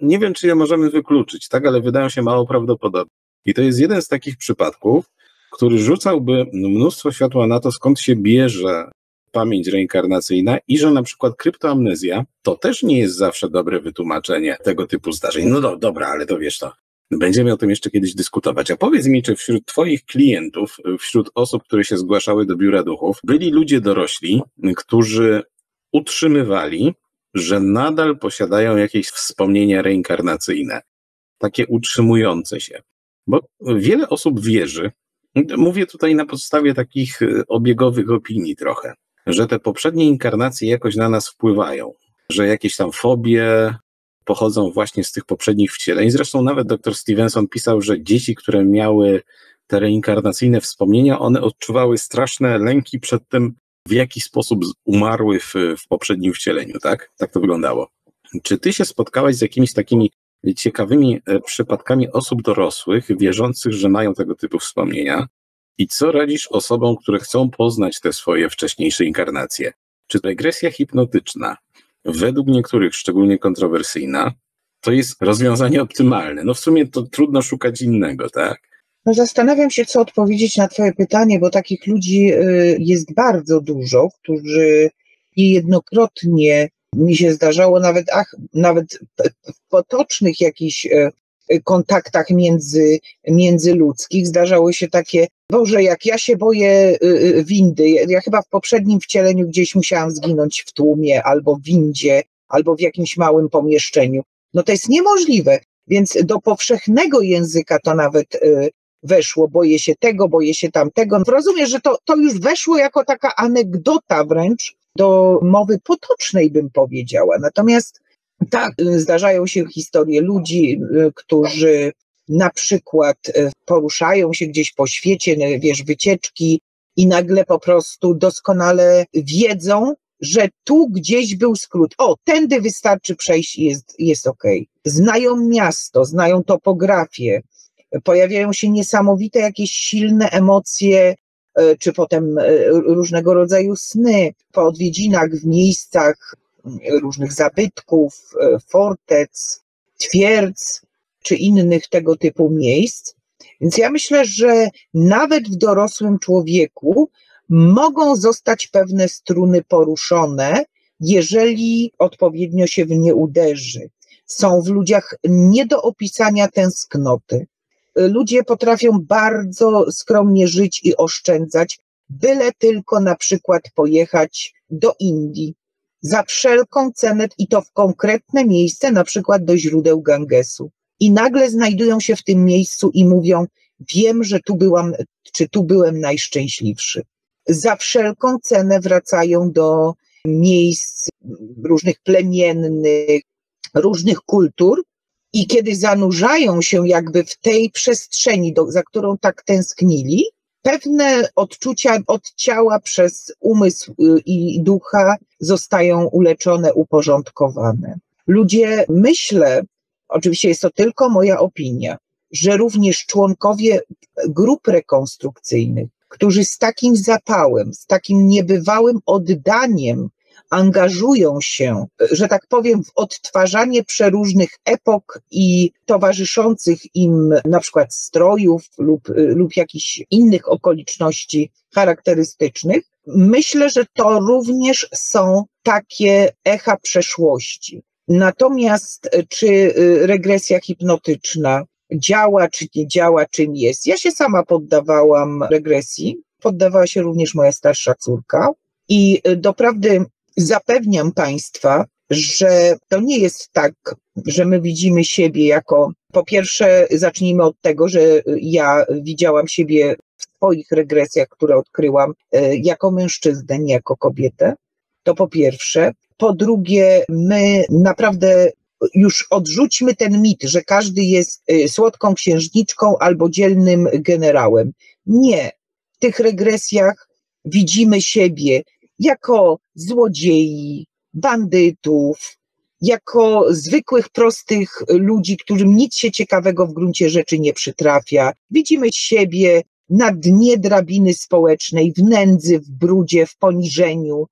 nie wiem, czy je możemy wykluczyć, tak, ale wydają się mało prawdopodobne. I to jest jeden z takich przypadków, który rzucałby mnóstwo światła na to, skąd się bierze pamięć reinkarnacyjna i że na przykład kryptoamnezja to też nie jest zawsze dobre wytłumaczenie tego typu zdarzeń. No do, dobra, ale to wiesz to. Będziemy o tym jeszcze kiedyś dyskutować. A powiedz mi, czy wśród Twoich klientów, wśród osób, które się zgłaszały do biura duchów, byli ludzie dorośli, którzy utrzymywali, że nadal posiadają jakieś wspomnienia reinkarnacyjne, takie utrzymujące się. Bo wiele osób wierzy, mówię tutaj na podstawie takich obiegowych opinii trochę, że te poprzednie inkarnacje jakoś na nas wpływają, że jakieś tam fobie, pochodzą właśnie z tych poprzednich wcieleń. Zresztą nawet dr Stevenson pisał, że dzieci, które miały te reinkarnacyjne wspomnienia, one odczuwały straszne lęki przed tym, w jaki sposób umarły w, w poprzednim wcieleniu, tak? Tak to wyglądało. Czy ty się spotkałaś z jakimiś takimi ciekawymi e, przypadkami osób dorosłych, wierzących, że mają tego typu wspomnienia? I co radzisz osobom, które chcą poznać te swoje wcześniejsze inkarnacje? Czy regresja hipnotyczna według niektórych szczególnie kontrowersyjna, to jest rozwiązanie optymalne. No w sumie to trudno szukać innego, tak? No zastanawiam się, co odpowiedzieć na Twoje pytanie, bo takich ludzi y, jest bardzo dużo, którzy niejednokrotnie mi się zdarzało nawet, ach, nawet w potocznych jakichś e, kontaktach między, międzyludzkich zdarzały się takie, Boże, jak ja się boję y, y, windy, ja chyba w poprzednim wcieleniu gdzieś musiałam zginąć w tłumie, albo w windzie, albo w jakimś małym pomieszczeniu. No to jest niemożliwe, więc do powszechnego języka to nawet y, weszło, boję się tego, boję się tamtego. Rozumiesz, że to, to już weszło jako taka anegdota wręcz do mowy potocznej, bym powiedziała. Natomiast Tak, zdarzają się historie ludzi, którzy na przykład poruszają się gdzieś po świecie, wiesz, wycieczki i nagle po prostu doskonale wiedzą, że tu gdzieś był skrót. O, tędy wystarczy przejść i jest, jest ok. Znają miasto, znają topografię, pojawiają się niesamowite jakieś silne emocje, e, czy potem e, różnego rodzaju sny po odwiedzinach w miejscach różnych zabytków, e, fortec, twierdz, czy innych tego typu miejsc. Więc ja myślę, że nawet w dorosłym człowieku mogą zostać pewne struny poruszone, jeżeli odpowiednio się w nie uderzy. Są w ludziach nie do opisania tęsknoty. Ludzie potrafią bardzo skromnie żyć i oszczędzać, byle tylko na przykład pojechać do Indii za wszelką cenę i to w konkretne miejsce, na przykład do źródeł Gangesu. I nagle znajdują się w tym miejscu i mówią: Wiem, że tu byłam, czy tu byłem najszczęśliwszy za wszelką cenę wracają do miejsc różnych plemiennych, różnych kultur. I kiedy zanurzają się jakby w tej przestrzeni, do, za którą tak tęsknili, pewne odczucia od ciała przez umysł y, i ducha zostają uleczone, uporządkowane. Ludzie, myślę, oczywiście jest to tylko moja opinia, że również członkowie grup rekonstrukcyjnych którzy z takim zapałem, z takim niebywałym oddaniem angażują się, że tak powiem, w odtwarzanie przeróżnych epok i towarzyszących im na przykład strojów lub, lub jakichś innych okoliczności charakterystycznych, myślę, że to również są takie echa przeszłości. Natomiast czy regresja hipnotyczna, działa, czy nie działa, czym jest. Ja się sama poddawałam regresji, poddawała się również moja starsza córka i y, doprawdy zapewniam Państwa, że to nie jest tak, że my widzimy siebie jako, po pierwsze, zacznijmy od tego, że ja widziałam siebie w swoich regresjach, które odkryłam, jako mężczyznę, nie jako kobietę. To po pierwsze. Po drugie, my naprawdę już odrzućmy ten mit, że każdy jest y, słodką księżniczką albo dzielnym generałem. Nie. W tych regresjach widzimy siebie jako złodziei, bandytów, jako zwykłych, prostych ludzi, którym nic się ciekawego w gruncie rzeczy nie przytrafia. Widzimy siebie na dnie drabiny społecznej, w nędzy, w brudzie, w poniżeniu.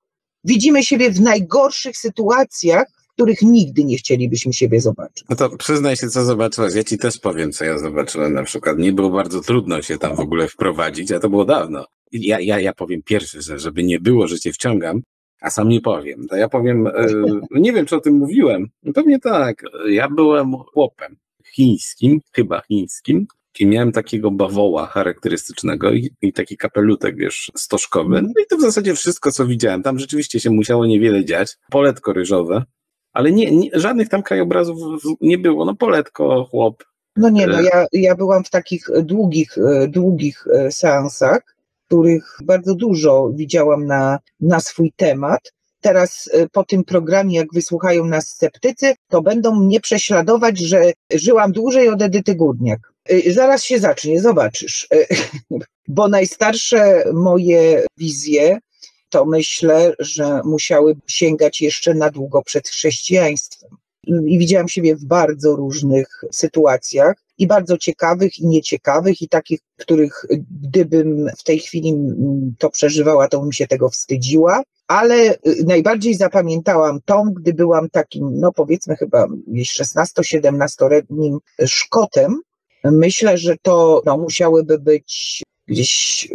Widzimy siebie w najgorszych sytuacjach, których nigdy nie chcielibyśmy siebie zobaczyć. No to przyznaj się, co zobaczyłaś. Ja ci też powiem, co ja zobaczyłem na przykład. Nie było bardzo trudno się tam w ogóle wprowadzić, a to było dawno. Ja, ja, ja powiem pierwszy, że żeby nie było, że cię wciągam, a sam nie powiem. To ja powiem, e, nie wiem, czy o tym mówiłem. Pewnie tak. Ja byłem chłopem chińskim, chyba chińskim, i miałem takiego bawoła charakterystycznego i, i, taki kapelutek, wiesz, stożkowy. No i to w zasadzie wszystko, co widziałem. Tam rzeczywiście się musiało niewiele dziać. Poletko ryżowe, ale nie, nie, żadnych tam krajobrazów nie było. No poletko, chłop. No nie, no e. ja, ja byłam w takich długich, e, długich e, seansach, których bardzo dużo widziałam na, na swój temat. Teraz po tym programie, jak wysłuchają nas sceptycy, to będą mnie prześladować, że żyłam dłużej od Edyty Górniak. Zaraz się zacznie, zobaczysz. Bo najstarsze moje wizje to myślę, że musiały sięgać jeszcze na długo przed chrześcijaństwem. I widziałam siebie w bardzo różnych sytuacjach, i bardzo ciekawych, i nieciekawych, i takich, których gdybym w tej chwili to przeżywała, to bym się tego wstydziła. Ale najbardziej zapamiętałam tą, gdy byłam takim, no powiedzmy chyba 16-17-letnim Szkotem. Myślę, że to no, musiałyby być gdzieś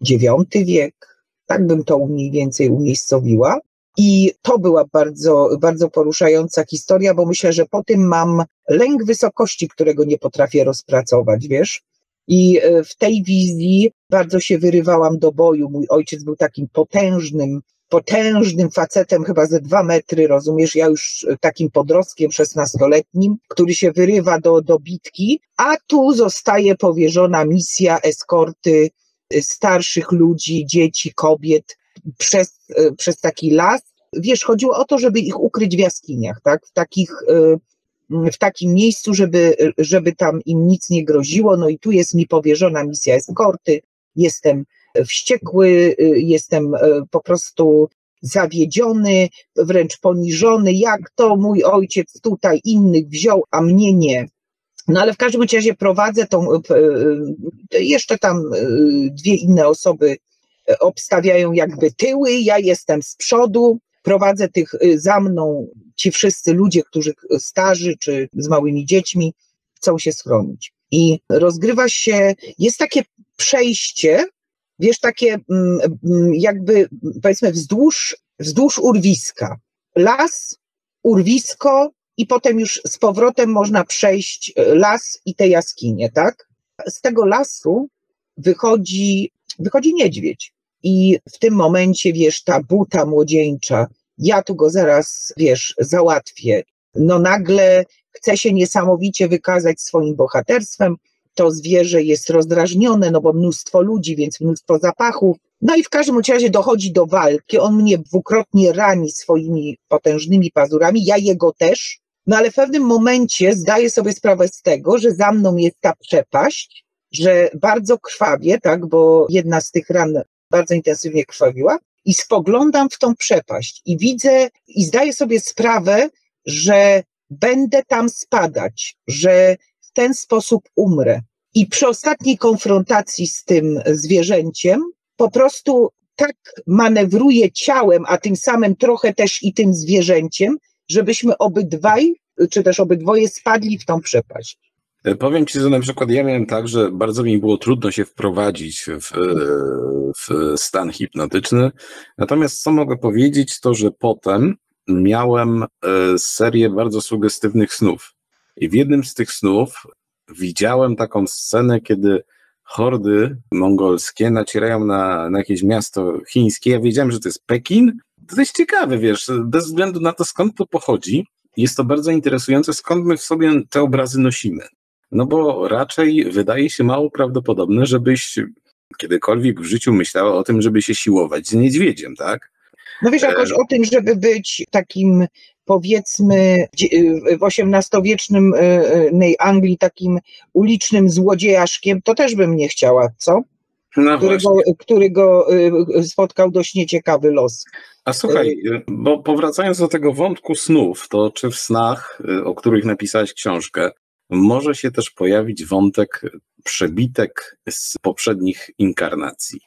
IX wiek, tak bym to mniej więcej umiejscowiła. I to była bardzo, bardzo poruszająca historia, bo myślę, że po tym mam lęk wysokości, którego nie potrafię rozpracować, wiesz. I e, w tej wizji bardzo się wyrywałam do boju. Mój ojciec był takim potężnym, potężnym facetem, chyba ze dwa metry, rozumiesz? Ja już takim podrostkiem szesnastoletnim, który się wyrywa do, do bitki, a tu zostaje powierzona misja eskorty starszych ludzi, dzieci, kobiet przez, e, przez taki las wiesz, chodziło o to, żeby ich ukryć w jaskiniach, tak? W takich, w takim miejscu, żeby, żeby tam im nic nie groziło. No i tu jest mi powierzona misja eskorty. Jestem wściekły, jestem po prostu zawiedziony, wręcz poniżony, jak to mój ojciec tutaj innych wziął, a mnie nie. No ale w każdym razie prowadzę tą, e, jeszcze tam dwie inne osoby obstawiają jakby tyły, ja jestem z przodu, prowadzę tych za mną, ci wszyscy ludzie, którzy starzy czy z małymi dziećmi chcą się schronić. I rozgrywa się, jest takie przejście, wiesz, takie mm, mm, jakby powiedzmy wzdłuż, wzdłuż urwiska. Las, urwisko, i potem już z powrotem można przejść e, las i te jaskinie, tak? Z tego lasu wychodzi, wychodzi niedźwiedź. I w tym momencie, wiesz, ta buta młodzieńcza, ja tu go zaraz, wiesz, załatwię. No nagle chce się niesamowicie wykazać swoim bohaterstwem. To zwierzę jest rozdrażnione, no bo mnóstwo ludzi, więc mnóstwo zapachów. No i w każdym razie dochodzi do walki. On mnie dwukrotnie rani swoimi potężnymi pazurami, ja jego też. No ale w pewnym momencie zdaję sobie sprawę z tego, że za mną jest ta przepaść, że bardzo krwawie, tak, bo jedna z tych ran bardzo intensywnie krwawiła i spoglądam w tą przepaść i widzę i zdaję sobie sprawę, że będę tam spadać, że w ten sposób umrę. I przy ostatniej konfrontacji z tym zwierzęciem po prostu tak manewruję ciałem, a tym samym trochę też i tym zwierzęciem, żebyśmy obydwaj, czy też obydwoje spadli w tą przepaść. E, powiem Ci, że na przykład ja miałem tak, że bardzo mi było trudno się wprowadzić w, w stan hipnotyczny. Natomiast co mogę powiedzieć, to że potem miałem e, serię bardzo sugestywnych snów. I w jednym z tych snów widziałem taką scenę, kiedy hordy mongolskie nacierają na, na jakieś miasto chińskie. Ja wiedziałem, że to jest Pekin, to jest ciekawe, wiesz, bez względu na to, skąd to pochodzi, jest to bardzo interesujące, skąd my w sobie te obrazy nosimy. No bo raczej wydaje się mało prawdopodobne, żebyś kiedykolwiek w życiu myślała o tym, żeby się siłować z niedźwiedziem, tak? No wiesz, jakoś e, o tym, żeby być takim powiedzmy w XVIII-wiecznym e, e, Anglii takim ulicznym złodziejaszkiem, to też bym nie chciała, co? No którego, którego spotkał dość nieciekawy los. A słuchaj, y, bo powracając do tego wątku snów, to czy w snach, y, o których napisałeś książkę, może się też pojawić wątek przebitek z poprzednich inkarnacji?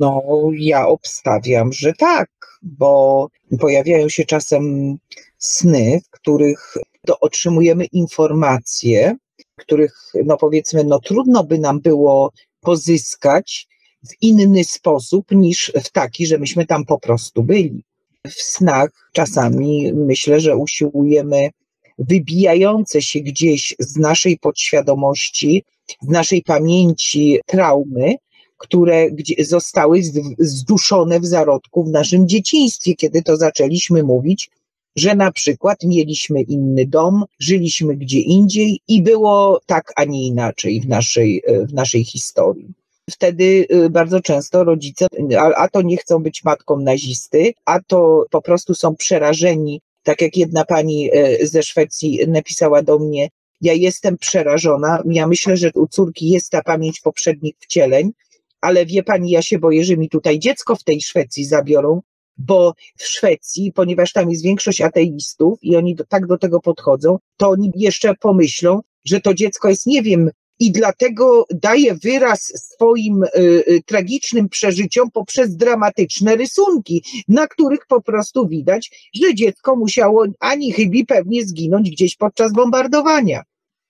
No, ja obstawiam, że tak, bo pojawiają się czasem sny, w których to otrzymujemy informacje, których, no powiedzmy, no trudno by nam było pozyskać w inny sposób niż w taki, że myśmy tam po prostu byli. W snach czasami myślę, że usiłujemy wybijające się gdzieś z naszej podświadomości, z naszej pamięci traumy, które zostały zduszone w zarodku w naszym dzieciństwie, kiedy to zaczęliśmy mówić, że na przykład mieliśmy inny dom, żyliśmy gdzie indziej i było tak, a nie inaczej w naszej, w naszej historii wtedy y, bardzo często rodzice, a, a to nie chcą być matką nazisty, a to po prostu są przerażeni. Tak jak jedna pani y, ze Szwecji napisała do mnie, ja jestem przerażona, ja myślę, że u córki jest ta pamięć poprzednich wcieleń, ale wie pani, ja się boję, że mi tutaj dziecko w tej Szwecji zabiorą, bo w Szwecji, ponieważ tam jest większość ateistów i oni do, tak do tego podchodzą, to oni jeszcze pomyślą, że to dziecko jest, nie wiem, i dlatego daje wyraz swoim y, y, tragicznym przeżyciom poprzez dramatyczne rysunki, na których po prostu widać, że dziecko musiało ani chybi pewnie zginąć gdzieś podczas bombardowania.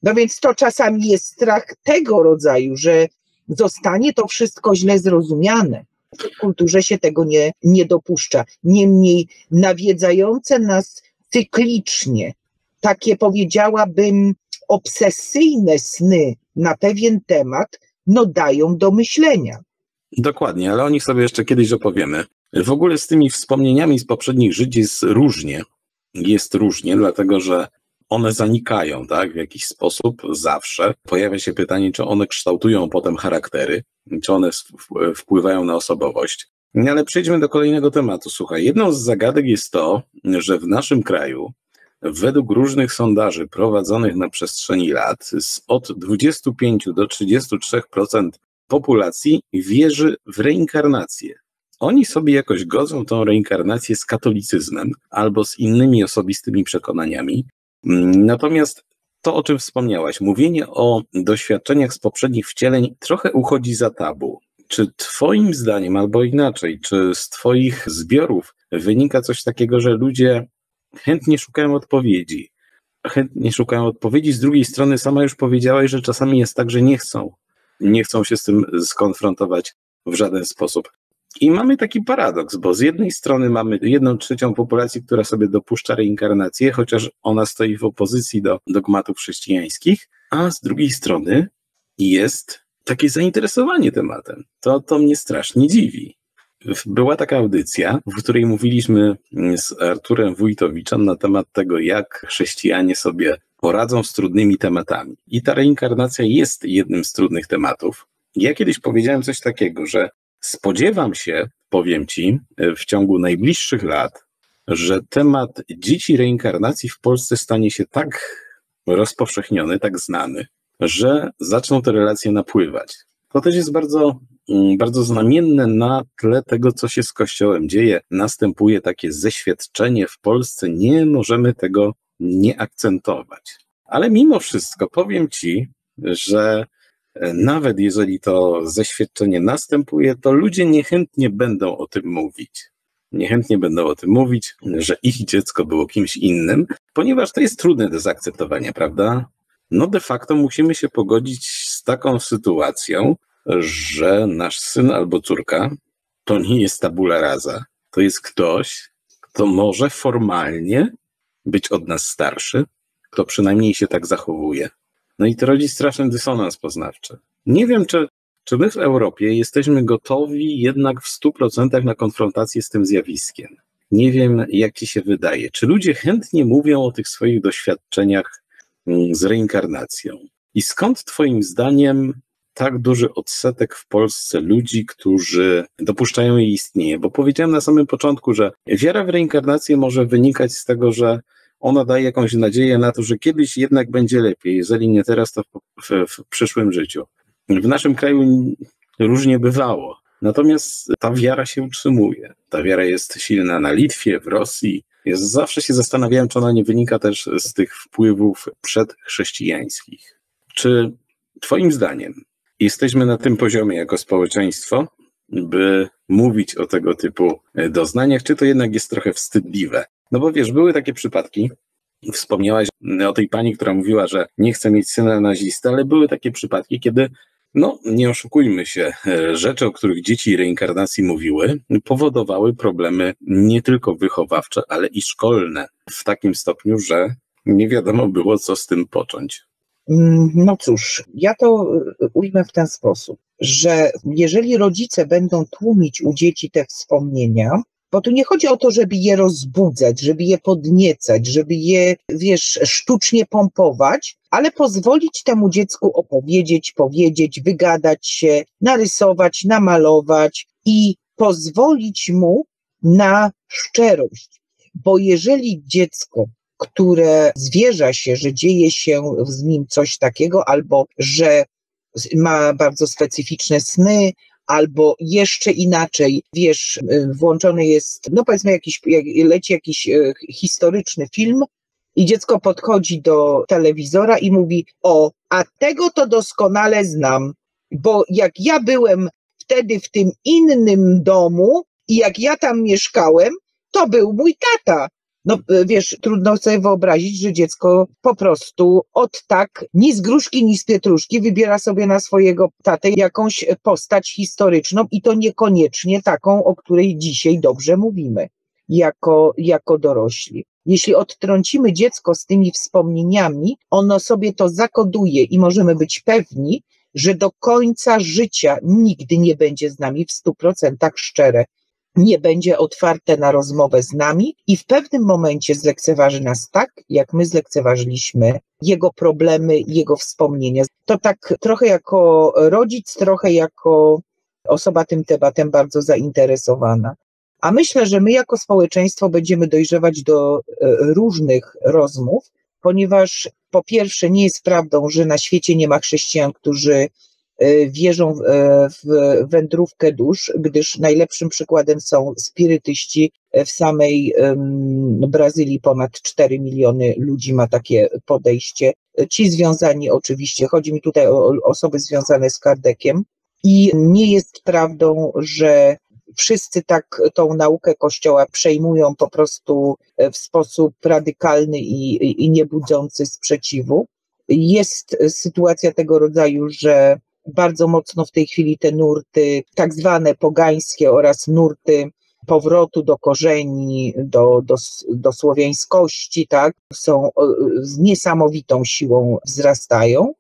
No więc to czasami jest strach tego rodzaju, że zostanie to wszystko źle zrozumiane. W kulturze się tego nie, nie dopuszcza. Niemniej nawiedzające nas cyklicznie, takie powiedziałabym obsesyjne sny na pewien temat, no dają do myślenia. Dokładnie, ale o nich sobie jeszcze kiedyś opowiemy. W ogóle z tymi wspomnieniami z poprzednich żyć jest różnie. Jest różnie, dlatego że one zanikają, tak, w jakiś sposób zawsze. Pojawia się pytanie, czy one kształtują potem charaktery, czy one wpływają na osobowość. No ale przejdźmy do kolejnego tematu. Słuchaj, jedną z zagadek jest to, że w naszym kraju według różnych sondaży prowadzonych na przestrzeni lat od 25 do 33% populacji wierzy w reinkarnację. Oni sobie jakoś godzą tą reinkarnację z katolicyzmem albo z innymi osobistymi przekonaniami. Natomiast to, o czym wspomniałaś, mówienie o doświadczeniach z poprzednich wcieleń trochę uchodzi za tabu. Czy Twoim zdaniem, albo inaczej, czy z Twoich zbiorów wynika coś takiego, że ludzie chętnie szukają odpowiedzi? Chętnie szukają odpowiedzi, z drugiej strony sama już powiedziałaś, że czasami jest tak, że nie chcą. Nie chcą się z tym skonfrontować w żaden sposób. I mamy taki paradoks, bo z jednej strony mamy jedną trzecią populacji, która sobie dopuszcza reinkarnację, chociaż ona stoi w opozycji do dogmatów chrześcijańskich, a z drugiej strony jest takie zainteresowanie tematem. To, to mnie strasznie dziwi. Była taka audycja, w której mówiliśmy z Arturem Wójtowiczem na temat tego, jak chrześcijanie sobie poradzą z trudnymi tematami. I ta reinkarnacja jest jednym z trudnych tematów. Ja kiedyś powiedziałem coś takiego, że spodziewam się, powiem Ci, w ciągu najbliższych lat, że temat dzieci reinkarnacji w Polsce stanie się tak rozpowszechniony, tak znany, że zaczną te relacje napływać. To też jest bardzo, mm, bardzo znamienne na tle tego, co się z Kościołem dzieje. Następuje takie zeświadczenie w Polsce, nie możemy tego nie akcentować. Ale mimo wszystko powiem Ci, że e, nawet jeżeli to zeświadczenie następuje, to ludzie niechętnie będą o tym mówić. Niechętnie będą o tym mówić, że ich dziecko było kimś innym, ponieważ to jest trudne do zaakceptowania, prawda? no de facto musimy się pogodzić z taką sytuacją, że nasz syn albo córka to nie jest tabula rasa. To jest ktoś, kto może formalnie być od nas starszy, kto przynajmniej się tak zachowuje. No i to rodzi straszny dysonans poznawczy. Nie wiem, czy, czy my w Europie jesteśmy gotowi jednak w 100% na konfrontację z tym zjawiskiem. Nie wiem, jak ci się wydaje. Czy ludzie chętnie mówią o tych swoich doświadczeniach Mm, z reinkarnacją. I skąd Twoim zdaniem tak duży odsetek w Polsce ludzi, którzy dopuszczają jej istnienie? Bo powiedziałem na samym początku, że wiara w reinkarnację może wynikać z tego, że ona daje jakąś nadzieję na to, że kiedyś jednak będzie lepiej, jeżeli nie teraz, to w, w, przyszłym życiu. W naszym kraju różnie bywało. Natomiast ta wiara się utrzymuje. Ta wiara jest silna na Litwie, w Rosji, jest, zawsze się zastanawiałem, czy ona nie wynika też z tych wpływów przedchrześcijańskich. Czy Twoim zdaniem jesteśmy na tym poziomie jako społeczeństwo, by mówić o tego typu doznaniach, czy to jednak jest trochę wstydliwe? No bo wiesz, były takie przypadki, wspomniałaś o tej pani, która mówiła, że nie chce mieć syna nazisty, ale były takie przypadki, kiedy no, nie oszukujmy się, e, rzeczy, o których dzieci reinkarnacji mówiły, powodowały problemy nie tylko wychowawcze, ale i szkolne, w takim stopniu, że nie wiadomo było, co z tym począć. Mm, no cóż, ja to e, ujmę w ten sposób, że jeżeli rodzice będą tłumić u dzieci te wspomnienia, bo tu nie chodzi o to, żeby je rozbudzać, żeby je podniecać, żeby je, wiesz, sztucznie pompować, ale pozwolić temu dziecku opowiedzieć, powiedzieć, wygadać się, narysować, namalować i pozwolić mu na szczerość. Bo jeżeli dziecko, które zwierza się, że dzieje się z nim coś takiego, albo że ma bardzo specyficzne sny, albo jeszcze inaczej, wiesz, y, włączony jest, no powiedzmy, jakiś, leci jakiś y, historyczny film, i dziecko podchodzi do telewizora i mówi: O, a tego to doskonale znam, bo jak ja byłem wtedy w tym innym domu i jak ja tam mieszkałem, to był mój tata. No wiesz, trudno sobie wyobrazić, że dziecko po prostu od tak, ni z gruszki, ni z pietruszki wybiera sobie na swojego tatę jakąś postać historyczną i to niekoniecznie taką, o której dzisiaj dobrze mówimy jako, jako dorośli. Jeśli odtrącimy dziecko z tymi wspomnieniami, ono sobie to zakoduje i możemy być pewni, że do końca życia nigdy nie będzie z nami w stu procentach szczere nie będzie otwarte na rozmowę z nami i w pewnym momencie zlekceważy nas tak, jak my zlekceważyliśmy jego problemy, jego wspomnienia. To tak trochę jako rodzic, trochę jako osoba tym tematem bardzo zainteresowana. A myślę, że my jako społeczeństwo będziemy dojrzewać do e, różnych rozmów, ponieważ po pierwsze nie jest prawdą, że na świecie nie ma chrześcijan, którzy wierzą e, w wędrówkę dusz, gdyż najlepszym przykładem są spirytyści. W samej Brazylii ponad 4 miliony ludzi ma takie podejście. Ci związani oczywiście, chodzi mi tutaj o osoby związane z Kardekiem. I nie jest prawdą, że wszyscy tak tą naukę Kościoła przejmują po prostu w sposób radykalny i, i niebudzący sprzeciwu. Jest sytuacja tego rodzaju, że bardzo mocno w tej chwili te nurty, tak zwane pogańskie oraz nurty powrotu do korzeni, do, do, do słowiańskości, tak, są z niesamowitą siłą wzrastają.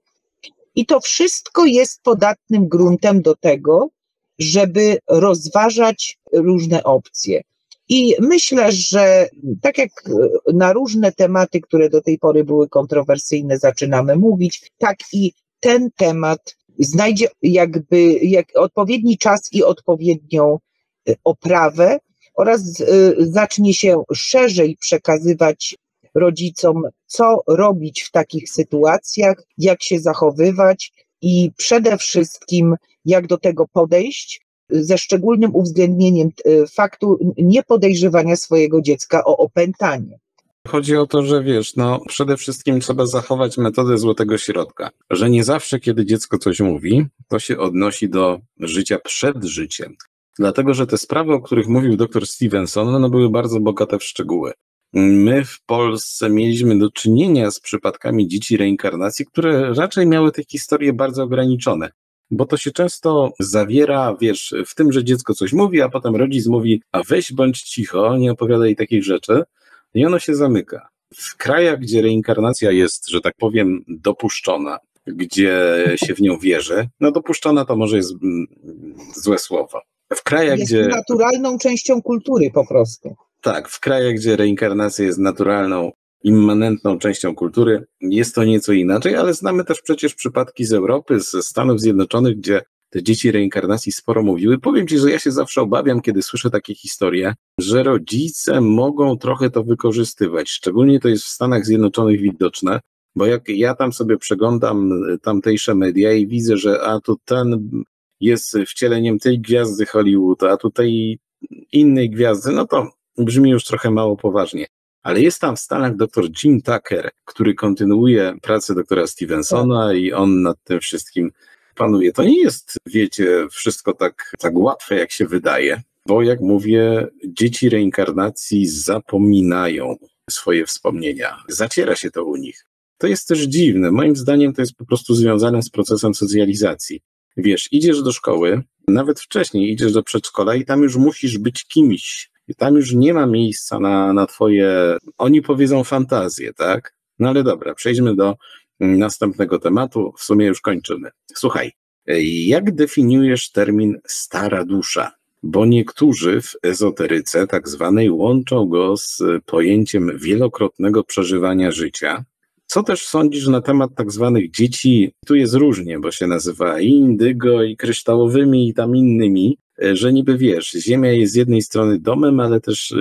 I to wszystko jest podatnym gruntem do tego, żeby rozważać różne opcje. I myślę, że tak jak na różne tematy, które do tej pory były kontrowersyjne, zaczynamy mówić, tak i ten temat znajdzie jakby jak odpowiedni czas i odpowiednią y, oprawę oraz y, zacznie się szerzej przekazywać rodzicom, co robić w takich sytuacjach, jak się zachowywać i przede wszystkim jak do tego podejść, ze szczególnym uwzględnieniem e, faktu niepodejrzewania swojego dziecka o opętanie. Chodzi o to, że wiesz, no przede wszystkim trzeba zachować metodę złotego środka, że nie zawsze, kiedy dziecko coś mówi, to się odnosi do życia przed życiem. Dlatego, że te sprawy, o których mówił dr Stevenson, no były bardzo bogate w szczegóły. My w Polsce mieliśmy do czynienia z przypadkami dzieci reinkarnacji, które raczej miały te historie bardzo ograniczone bo to się często zawiera, wiesz, w tym, że dziecko coś mówi, a potem rodzic mówi, a weź bądź cicho, nie opowiadaj takich rzeczy i ono się zamyka. W krajach, gdzie reinkarnacja jest, że tak powiem, dopuszczona, gdzie się w nią wierzy, no dopuszczona to może jest mm, złe słowo. W krajach, jest gdzie... naturalną częścią kultury po prostu. Tak, w krajach, gdzie reinkarnacja jest naturalną immanentną częścią kultury. Jest to nieco inaczej, ale znamy też przecież przypadki z Europy, ze Stanów Zjednoczonych, gdzie te dzieci reinkarnacji sporo mówiły. Powiem Ci, że ja się zawsze obawiam, kiedy słyszę takie historie, że rodzice mogą trochę to wykorzystywać. Szczególnie to jest w Stanach Zjednoczonych widoczne, bo jak ja tam sobie przeglądam tamtejsze media i widzę, że a tu ten jest wcieleniem tej gwiazdy Hollywood, a tutaj innej gwiazdy, no to brzmi już trochę mało poważnie. Ale jest tam w Stanach dr Jim Tucker, który kontynuuje pracę doktora Stevensona i on nad tym wszystkim panuje. To nie jest, wiecie, wszystko tak, tak łatwe, jak się wydaje, bo jak mówię, dzieci reinkarnacji zapominają swoje wspomnienia. Zaciera się to u nich. To jest też dziwne. Moim zdaniem to jest po prostu związane z procesem socjalizacji. Wiesz, idziesz do szkoły, nawet wcześniej idziesz do przedszkola i tam już musisz być kimś. I tam już nie ma miejsca na, na twoje, oni powiedzą fantazje, tak? No ale dobra, przejdźmy do następnego tematu, w sumie już kończymy. Słuchaj, jak definiujesz termin stara dusza? Bo niektórzy w ezoteryce tak zwanej łączą go z pojęciem wielokrotnego przeżywania życia. Co też sądzisz na temat tak zwanych dzieci? Tu jest różnie, bo się nazywa indygo, i kryształowymi, i tam innymi. Że niby wiesz, Ziemia jest z jednej strony domem, ale też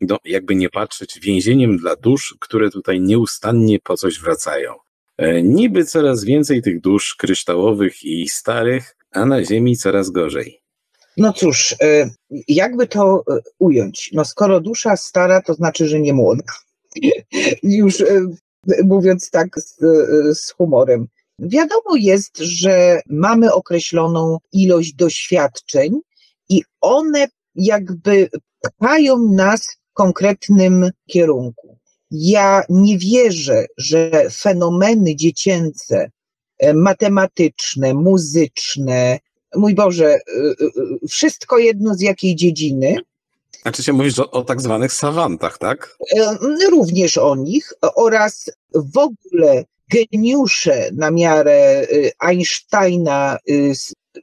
no, jakby nie patrzeć, więzieniem dla dusz, które tutaj nieustannie po coś wracają. E, niby coraz więcej tych dusz kryształowych i starych, a na Ziemi coraz gorzej. No cóż, jakby to ująć? No skoro dusza stara, to znaczy, że nie młoda. Już mówiąc tak z, z humorem. Wiadomo jest, że mamy określoną ilość doświadczeń, i one jakby pchają nas w konkretnym kierunku. Ja nie wierzę, że fenomeny dziecięce, e, matematyczne, muzyczne, mój Boże, e, e, wszystko jedno z jakiej dziedziny. Znaczy się mówisz o, o tak zwanych sawantach, tak? Również o nich oraz w ogóle geniusze na miarę Einsteina,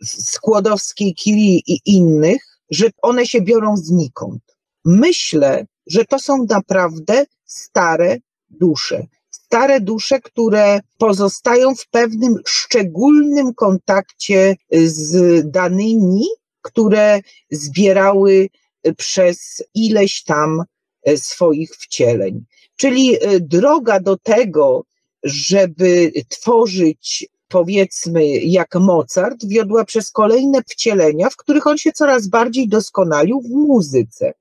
Skłodowskiej, Curie i innych, że one się biorą znikąd. Myślę, że to są naprawdę stare dusze. stare dusze, które pozostają w pewnym szczególnym kontakcie z danymi, które zbierały przez ileś tam swoich wcieleń. Czyli droga do tego, żeby tworzyć powiedzmy jak Mozart, wiodła przez kolejne wcielenia, w których on się coraz bardziej doskonalił w muzyce,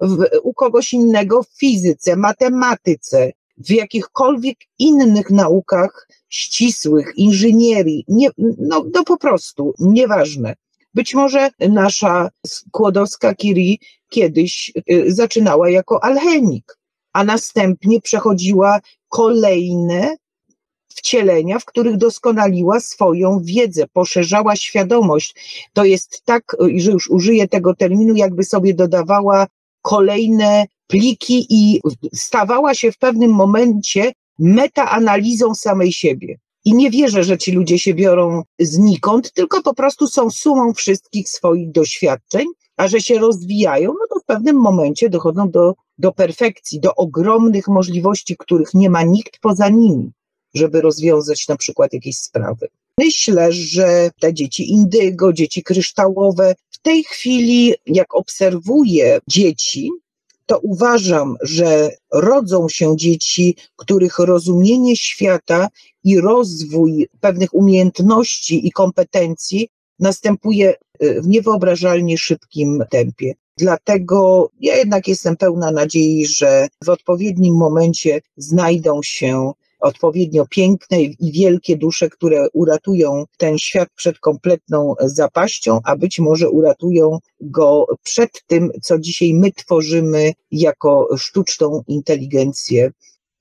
w, u kogoś innego w fizyce, matematyce, w jakichkolwiek innych naukach ścisłych, inżynierii, nie, no, no po prostu, nieważne. Być może nasza Kłodowska Curie kiedyś y, zaczynała jako alchemik, a następnie przechodziła kolejne wcielenia, w których doskonaliła swoją wiedzę, poszerzała świadomość. To jest tak, że już użyję tego terminu, jakby sobie dodawała kolejne pliki i stawała się w pewnym momencie metaanalizą samej siebie. I nie wierzę, że ci ludzie się biorą znikąd, tylko po prostu są sumą wszystkich swoich doświadczeń, a że się rozwijają, no to w pewnym momencie dochodzą do, do perfekcji, do ogromnych możliwości, których nie ma nikt poza nimi żeby rozwiązać na przykład jakieś sprawy. Myślę, że te dzieci indygo, dzieci kryształowe, tej chwili, jak obserwuję dzieci, to uważam, że rodzą się dzieci, których rozumienie świata i rozwój pewnych umiejętności i kompetencji następuje e, w niewyobrażalnie szybkim tempie. Dlatego ja jednak jestem pełna nadziei, że w odpowiednim momencie znajdą się odpowiednio piękne i wielkie dusze, które uratują ten świat przed kompletną zapaścią, a być może uratują go przed tym, co dzisiaj my tworzymy jako sztuczną inteligencję.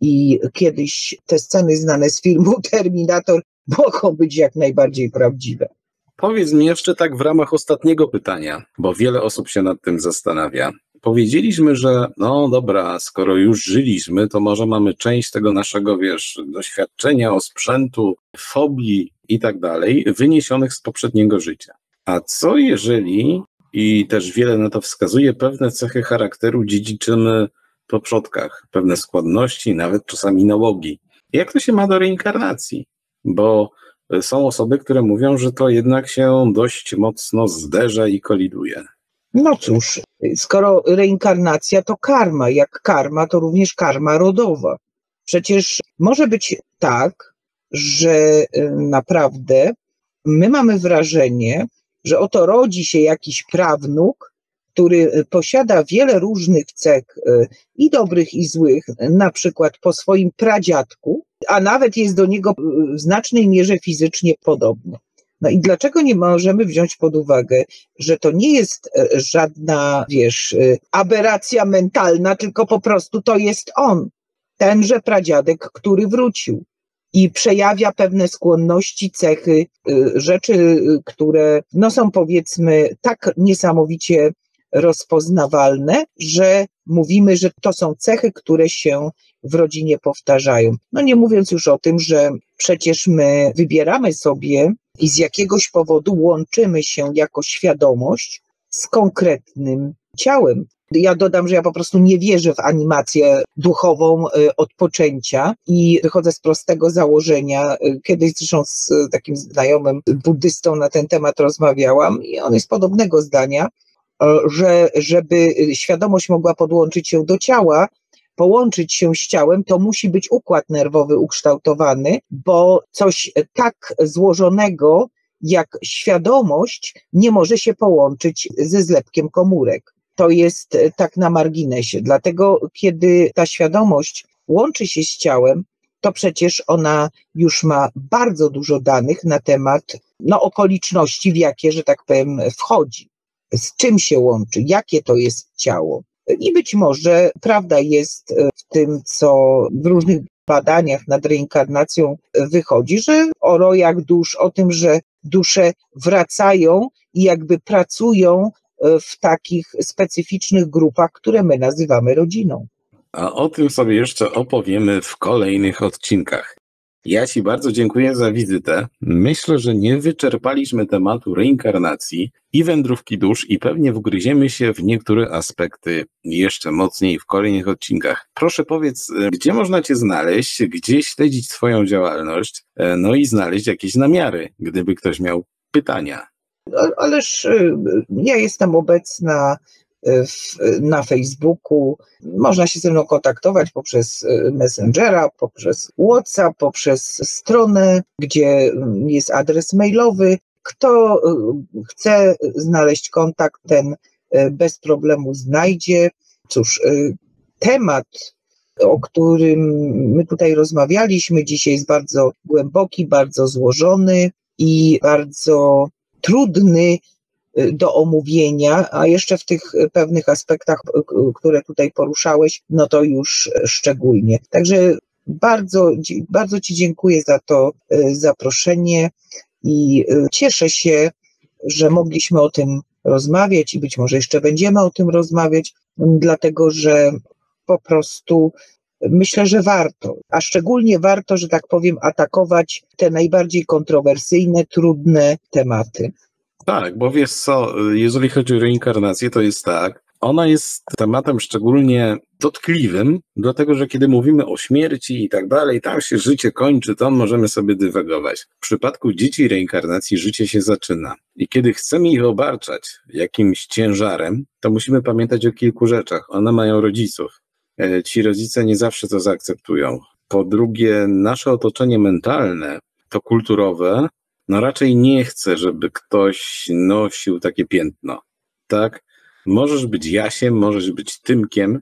I kiedyś te sceny znane z filmu Terminator mogą być jak najbardziej prawdziwe. Powiedz mi jeszcze tak w ramach ostatniego pytania, bo wiele osób się nad tym zastanawia powiedzieliśmy, że no dobra, skoro już żyliśmy, to może mamy część tego naszego, wiesz, doświadczenia o sprzętu, fobii i tak dalej, wyniesionych z poprzedniego życia. A co jeżeli, i też wiele na to wskazuje, pewne cechy charakteru dziedziczymy po przodkach, pewne składności, nawet czasami nałogi. Jak to się ma do reinkarnacji? Bo są osoby, które mówią, że to jednak się dość mocno zderza i koliduje. No cóż, skoro reinkarnacja to karma, jak karma to również karma rodowa. Przecież może być tak, że y, naprawdę my mamy wrażenie, że oto rodzi się jakiś prawnuk, który y, posiada wiele różnych cech y, i dobrych, i złych, na przykład po swoim pradziadku, a nawet jest do niego w znacznej mierze fizycznie podobny. No i dlaczego nie możemy wziąć pod uwagę, że to nie jest e, żadna, wiesz, e, aberracja mentalna, tylko po prostu to jest on, tenże pradziadek, który wrócił i przejawia pewne skłonności, cechy, e, rzeczy, które no są powiedzmy tak niesamowicie rozpoznawalne, że mówimy, że to są cechy, które się w rodzinie powtarzają. No nie mówiąc już o tym, że przecież my wybieramy sobie i z jakiegoś powodu łączymy się jako świadomość z konkretnym ciałem. Ja dodam, że ja po prostu nie wierzę w animację duchową y, odpoczęcia i wychodzę z prostego założenia. Y, kiedyś zresztą z takim znajomym buddystą na ten temat rozmawiałam i on jest podobnego zdania, y, że żeby świadomość mogła podłączyć się do ciała, połączyć się z ciałem, to musi być układ nerwowy ukształtowany, bo coś tak złożonego jak świadomość nie może się połączyć ze zlepkiem komórek. To jest tak na marginesie. Dlatego, kiedy ta świadomość łączy się z ciałem, to przecież ona już ma bardzo dużo danych na temat no, okoliczności, w jakie, że tak powiem, wchodzi. Z czym się łączy, jakie to jest ciało. I być może prawda jest e, w tym, co w różnych badaniach nad reinkarnacją wychodzi, że o rojach dusz, o tym, że dusze wracają i jakby pracują e, w takich specyficznych grupach, które my nazywamy rodziną. A o tym sobie jeszcze opowiemy w kolejnych odcinkach. Ja Ci bardzo dziękuję za wizytę. Myślę, że nie wyczerpaliśmy tematu reinkarnacji i wędrówki dusz i pewnie wgryziemy się w niektóre aspekty jeszcze mocniej w kolejnych odcinkach. Proszę powiedz, e, gdzie można Cię znaleźć, gdzie śledzić Twoją działalność, e, no i znaleźć jakieś namiary, gdyby ktoś miał pytania. Ależ e, ja jestem obecna w, na Facebooku. Można się ze mną kontaktować poprzez e, Messengera, poprzez WhatsApp, poprzez stronę, gdzie jest adres mailowy. Kto e, chce znaleźć kontakt, ten e, bez problemu znajdzie. Cóż, temat, o którym my tutaj rozmawialiśmy dzisiaj, jest bardzo głęboki, bardzo złożony i bardzo trudny do omówienia, a jeszcze w tych pewnych aspektach, które tutaj poruszałeś, no to już szczególnie. Także bardzo, bardzo Ci dziękuję za to zaproszenie i cieszę się, że mogliśmy o tym rozmawiać i być może jeszcze będziemy o tym rozmawiać, dlatego że po prostu myślę, że warto, a szczególnie warto, że tak powiem, atakować te najbardziej kontrowersyjne, trudne tematy. Tak, bo wiesz co, jeżeli chodzi o reinkarnację, to jest tak, ona jest tematem szczególnie dotkliwym, dlatego że kiedy mówimy o śmierci i tak dalej, tam się życie kończy, to możemy sobie dywagować. W przypadku dzieci reinkarnacji życie się zaczyna. I kiedy chcemy ich obarczać jakimś ciężarem, to musimy pamiętać o kilku rzeczach. One mają rodziców. E, ci rodzice nie zawsze to zaakceptują. Po drugie, nasze otoczenie mentalne, to kulturowe, no raczej nie chcę, żeby ktoś nosił takie piętno, tak? Możesz być Jasiem, możesz być Tymkiem,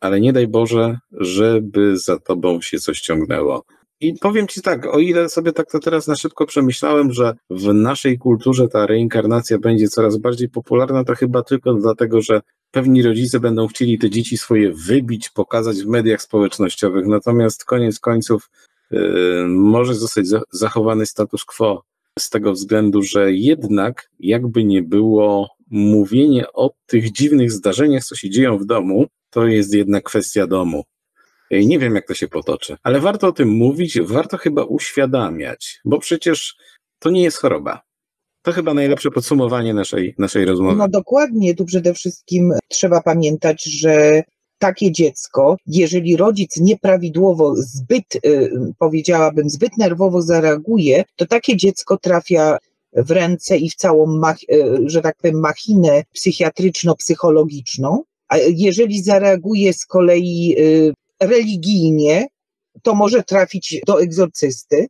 ale nie daj Boże, żeby za tobą się coś ciągnęło. I powiem ci tak, o ile sobie tak to teraz na szybko przemyślałem, że w naszej kulturze ta reinkarnacja będzie coraz bardziej popularna, to chyba tylko dlatego, że pewni rodzice będą chcieli te dzieci swoje wybić, pokazać w mediach społecznościowych, natomiast koniec końców yy, może zostać zachowany status quo z tego względu, że jednak, jakby nie było, mówienie o tych dziwnych zdarzeniach, co się dzieją w domu, to jest jednak kwestia domu. Nie wiem, jak to się potoczy, ale warto o tym mówić, warto chyba uświadamiać, bo przecież to nie jest choroba. To chyba najlepsze podsumowanie naszej, naszej rozmowy. No dokładnie, tu przede wszystkim trzeba pamiętać, że takie dziecko, jeżeli rodzic nieprawidłowo, zbyt, y, powiedziałabym, zbyt nerwowo zareaguje, to takie dziecko trafia w ręce i w całą, y, że tak powiem, machinę psychiatryczno-psychologiczną. A jeżeli zareaguje z kolei y, religijnie, to może trafić do egzorcysty.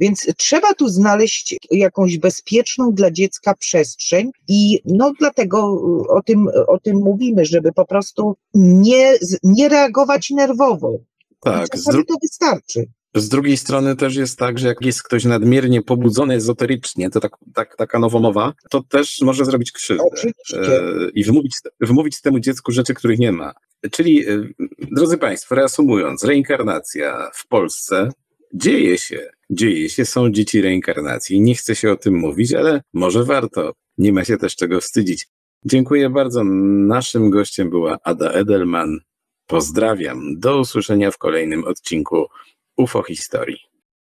Więc trzeba tu znaleźć jakąś bezpieczną dla dziecka przestrzeń i no dlatego o tym, o tym mówimy, żeby po prostu nie, nie reagować nerwowo. Tak, to wystarczy. Z drugiej strony też jest tak, że jak jest ktoś nadmiernie pobudzony ezoterycznie, to tak, tak, taka nowomowa, to też może zrobić krzywdę. Oczywiście. E, I wymówić, wymówić temu dziecku rzeczy, których nie ma. Czyli, e, drodzy Państwo, reasumując, reinkarnacja w Polsce dzieje się dzieje się, są dzieci reinkarnacji. Nie chcę się o tym mówić, ale może warto. Nie ma się też czego wstydzić. Dziękuję bardzo. Naszym gościem była Ada Edelman. Pozdrawiam. Do usłyszenia w kolejnym odcinku UFO Historii.